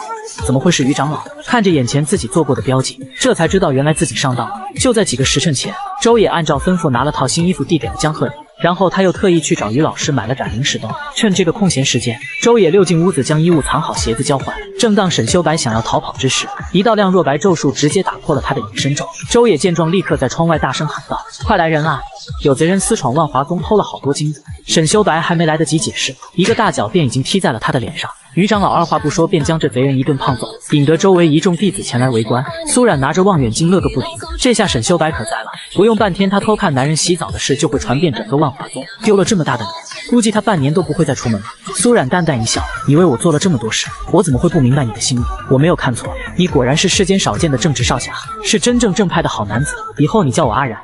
怎么会是于长老？看着眼前自己做过的标记，这才知道原来自己上当了。就在几个时辰前，周野按照吩咐拿了套新衣服递给了江鹤人。然后他又特意去找于老师买了盏临时灯，趁这个空闲时间，周野溜进屋子将衣物藏好，鞋子交换。正当沈修白想要逃跑之时，一道亮若白咒术直接打破了他的隐身咒。周野见状，立刻在窗外大声喊道：“快来人啊！有贼人私闯万华宫，偷了好多金子！”沈修白还没来得及解释，一个大脚便已经踢在了他的脸上。于长老二话不说，便将这贼人一顿胖揍，引得周围一众弟子前来围观。苏冉拿着望远镜乐个不停，这下沈修白可栽了。不用半天，他偷看男人洗澡的事就会传遍整个万华宗。丢了这么大的脸，估计他半年都不会再出门了。苏冉淡淡一笑，你为我做了这么多事，我怎么会不明白你的心意？我没有看错，你果然是世间少见的正直少侠，是真正正派的好男子。以后你叫我阿然。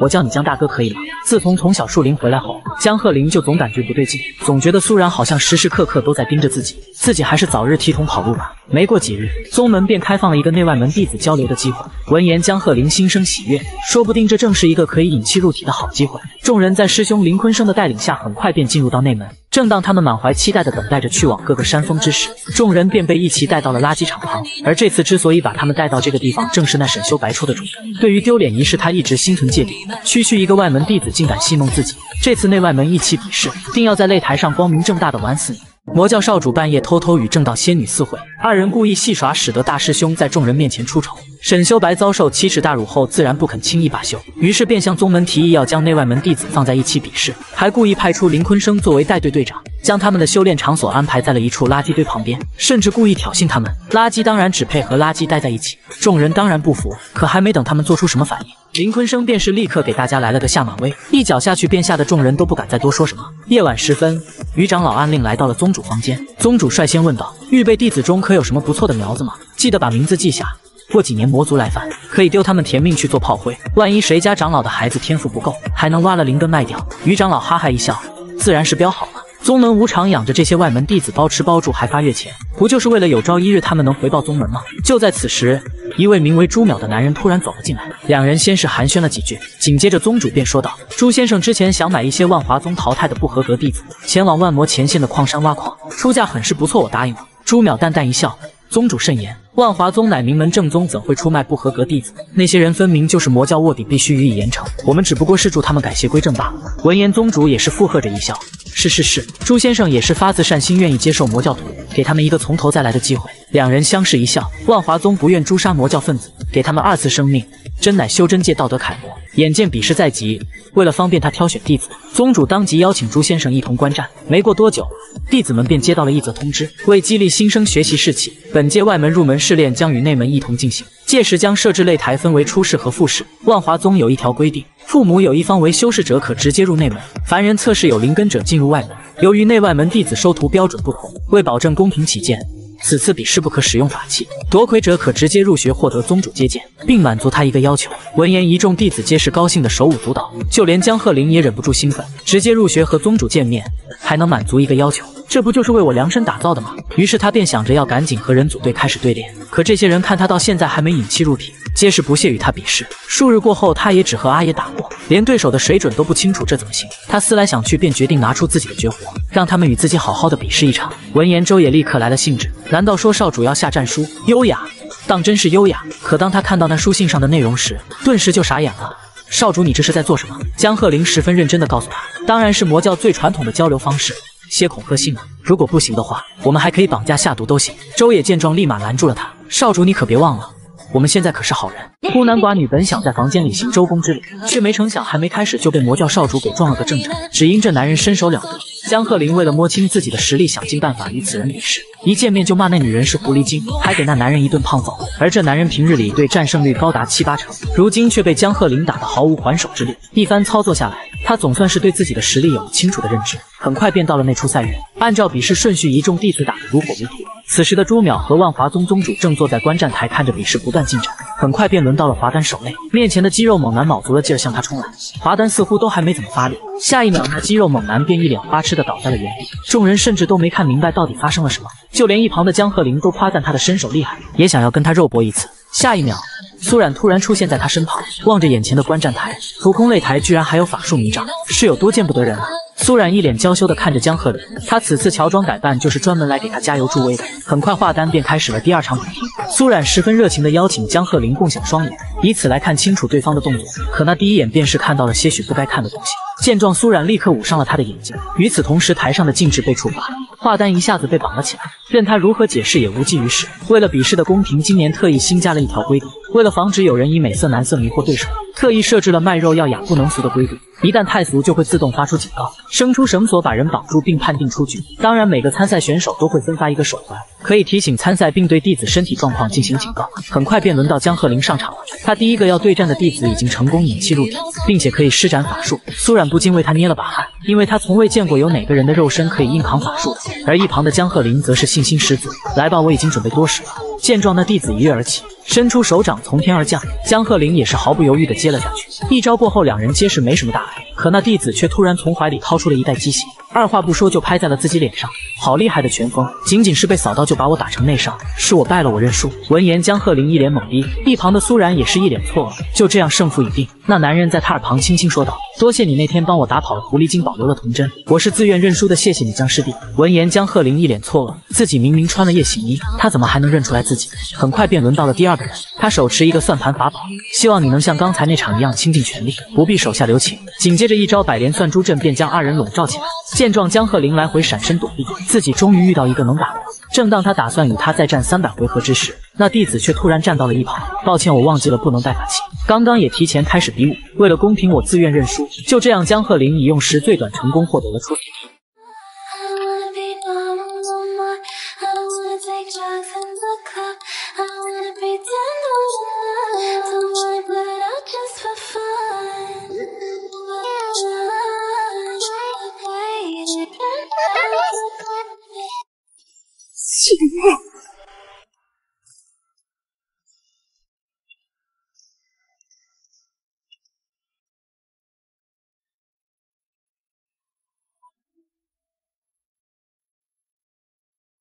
我叫你江大哥可以吗？自从从小树林回来后，江鹤林就总感觉不对劲，总觉得苏然好像时时刻刻都在盯着自己，自己还是早日提桶跑路吧。没过几日，宗门便开放了一个内外门弟子交流的机会。闻言，江鹤龄心生喜悦，说不定这正是一个可以引气入体的好机会。众人在师兄林坤生的带领下，很快便进入到内门。正当他们满怀期待的等待着去往各个山峰之时，众人便被一齐带到了垃圾场旁。而这次之所以把他们带到这个地方，正是那沈修白出的主意。对于丢脸一事，他一直心存芥蒂。区区一个外门弟子，竟敢戏弄自己，这次内外门一起比试，定要在擂台上光明正大的玩死你！魔教少主半夜偷偷与正道仙女私会，二人故意戏耍，使得大师兄在众人面前出丑。沈修白遭受奇耻大辱后，自然不肯轻易罢休，于是便向宗门提议要将内外门弟子放在一起比试，还故意派出林坤生作为带队队长，将他们的修炼场所安排在了一处垃圾堆旁边，甚至故意挑衅他们。垃圾当然只配和垃圾待在一起，众人当然不服，可还没等他们做出什么反应。林坤生便是立刻给大家来了个下马威，一脚下去便吓得众人都不敢再多说什么。夜晚时分，于长老按令来到了宗主房间，宗主率先问道：“预备弟子中可有什么不错的苗子吗？记得把名字记下，过几年魔族来犯，可以丢他们填命去做炮灰。万一谁家长老的孩子天赋不够，还能挖了灵根卖掉。”于长老哈哈一笑，自然是标好了。宗门无偿养着这些外门弟子，包吃包住，还发月钱，不就是为了有朝一日他们能回报宗门吗？就在此时。一位名为朱淼的男人突然走了进来，两人先是寒暄了几句，紧接着宗主便说道：“朱先生之前想买一些万华宗淘汰的不合格弟子，前往万魔前线的矿山挖矿，出价很是不错，我答应了。”朱淼淡淡一笑。宗主慎言，万华宗乃名门正宗，怎会出卖不合格弟子？那些人分明就是魔教卧底，必须予以严惩。我们只不过是助他们改邪归正罢了。闻言，宗主也是附和着一笑：“是是是，朱先生也是发自善心，愿意接受魔教徒，给他们一个从头再来的机会。”两人相视一笑。万华宗不愿诛杀魔教分子，给他们二次生命。真乃修真界道德楷模。眼见比试在即，为了方便他挑选弟子，宗主当即邀请朱先生一同观战。没过多久，弟子们便接到了一则通知：为激励新生学习士气，本届外门入门试炼将与内门一同进行，届时将设置擂台，分为初试和复试。万华宗有一条规定，父母有一方为修士者，可直接入内门；凡人测试有灵根者，进入外门。由于内外门弟子收徒标准不同，为保证公平起见。此次比试不可使用法器，夺魁者可直接入学获得宗主接见，并满足他一个要求。闻言，一众弟子皆是高兴的手舞足蹈，就连江鹤林也忍不住兴奋。直接入学和宗主见面，还能满足一个要求，这不就是为我量身打造的吗？于是他便想着要赶紧和人组队开始对练。可这些人看他到现在还没引气入体，皆是不屑与他比试。数日过后，他也只和阿野打过，连对手的水准都不清楚，这怎么行？他思来想去，便决定拿出自己的绝活，让他们与自己好好的比试一场。闻言，周也立刻来了兴致。难道说少主要下战书？优雅，当真是优雅。可当他看到那书信上的内容时，顿时就傻眼了。少主，你这是在做什么？江鹤龄十分认真地告诉他，当然是魔教最传统的交流方式——歇恐吓信啊。如果不行的话，我们还可以绑架下毒都行。周野见状，立马拦住了他。少主，你可别忘了，我们现在可是好人。孤男寡女本想在房间里行周公之礼，却没成想还没开始就被魔教少主给撞了个正着。只因这男人身手了得，江鹤林为了摸清自己的实力，想尽办法与此人比试。一见面就骂那女人是狐狸精，还给那男人一顿胖揍。而这男人平日里对战胜率高达七八成，如今却被江鹤龄打得毫无还手之力。一番操作下来，他总算是对自己的实力有了清楚的认知。很快便到了那处赛院，按照比试顺序，一众弟子打得如火如荼。此时的朱淼和万华宗宗主正坐在观战台，看着比试不断进展。很快便轮到了华丹手内，面前的肌肉猛男卯足了劲儿向他冲来，华丹似乎都还没怎么发力，下一秒那肌肉猛男便一脸花痴的倒在了原地。众人甚至都没看明白到底发生了什么，就连一旁的江鹤龄都夸赞他的身手厉害，也想要跟他肉搏一次。下一秒，苏冉突然出现在他身旁，望着眼前的观战台，浮空擂台居然还有法术迷障，是有多见不得人啊！苏冉一脸娇羞地看着江鹤龄，他此次乔装改扮就是专门来给他加油助威的。很快，华丹便开始了第二场比拼。苏冉十分热情地邀请江鹤龄共享双眼，以此来看清楚对方的动作。可那第一眼便是看到了些许不该看的东西。见状，苏冉立刻捂上了他的眼睛。与此同时，台上的禁制被触发，华丹一下子被绑了起来，任他如何解释也无济于事。为了比试的公平，今年特意新加了一条规定，为了防止有人以美色男色迷惑对手，特意设置了卖肉要雅不能俗的规定。一旦太俗，就会自动发出警告，伸出绳索把人绑住并判定出局。当然，每个参赛选手都会分发一个手环，可以提醒参赛并对弟子身体状况进行警告。很快便轮到江鹤林上场了，他第一个要对战的弟子已经成功引气入体，并且可以施展法术。苏冉不禁为他捏了把汗，因为他从未见过有哪个人的肉身可以硬扛法术的。而一旁的江鹤林则是信心十足，来吧，我已经准备多时了。见状，那弟子一跃而起。伸出手掌从天而降，江鹤林也是毫不犹豫地接了下去。一招过后，两人皆是没什么大碍，可那弟子却突然从怀里掏出了一袋鸡血，二话不说就拍在了自己脸上。好厉害的拳风，仅仅是被扫到就把我打成内伤，是我败了，我认输。闻言，江鹤林一脸懵逼，一旁的苏然也是一脸错愕。就这样，胜负已定。那男人在他耳旁轻轻说道：“多谢你那天帮我打跑了狐狸精，保留了童真，我是自愿认输的，谢谢你，江师弟。”闻言，江鹤林一脸错愕，自己明明穿了夜行衣，他怎么还能认出来自己？很快便轮到了第二个人，他手持一个算盘法宝，希望你能像刚才那场一样倾尽全力，不必手下留情。紧接着一招百连算珠阵便将二人笼罩起来。见状，江鹤林来回闪身躲避，自己终于遇到一个能打的。正当他打算与他再战三百回合之时，那弟子却突然站到了一旁。抱歉，我忘记了不能带法器。刚刚也提前开始比武，为了公平，我自愿认输。就这样，江鹤林以用时最短成功获得了出。这个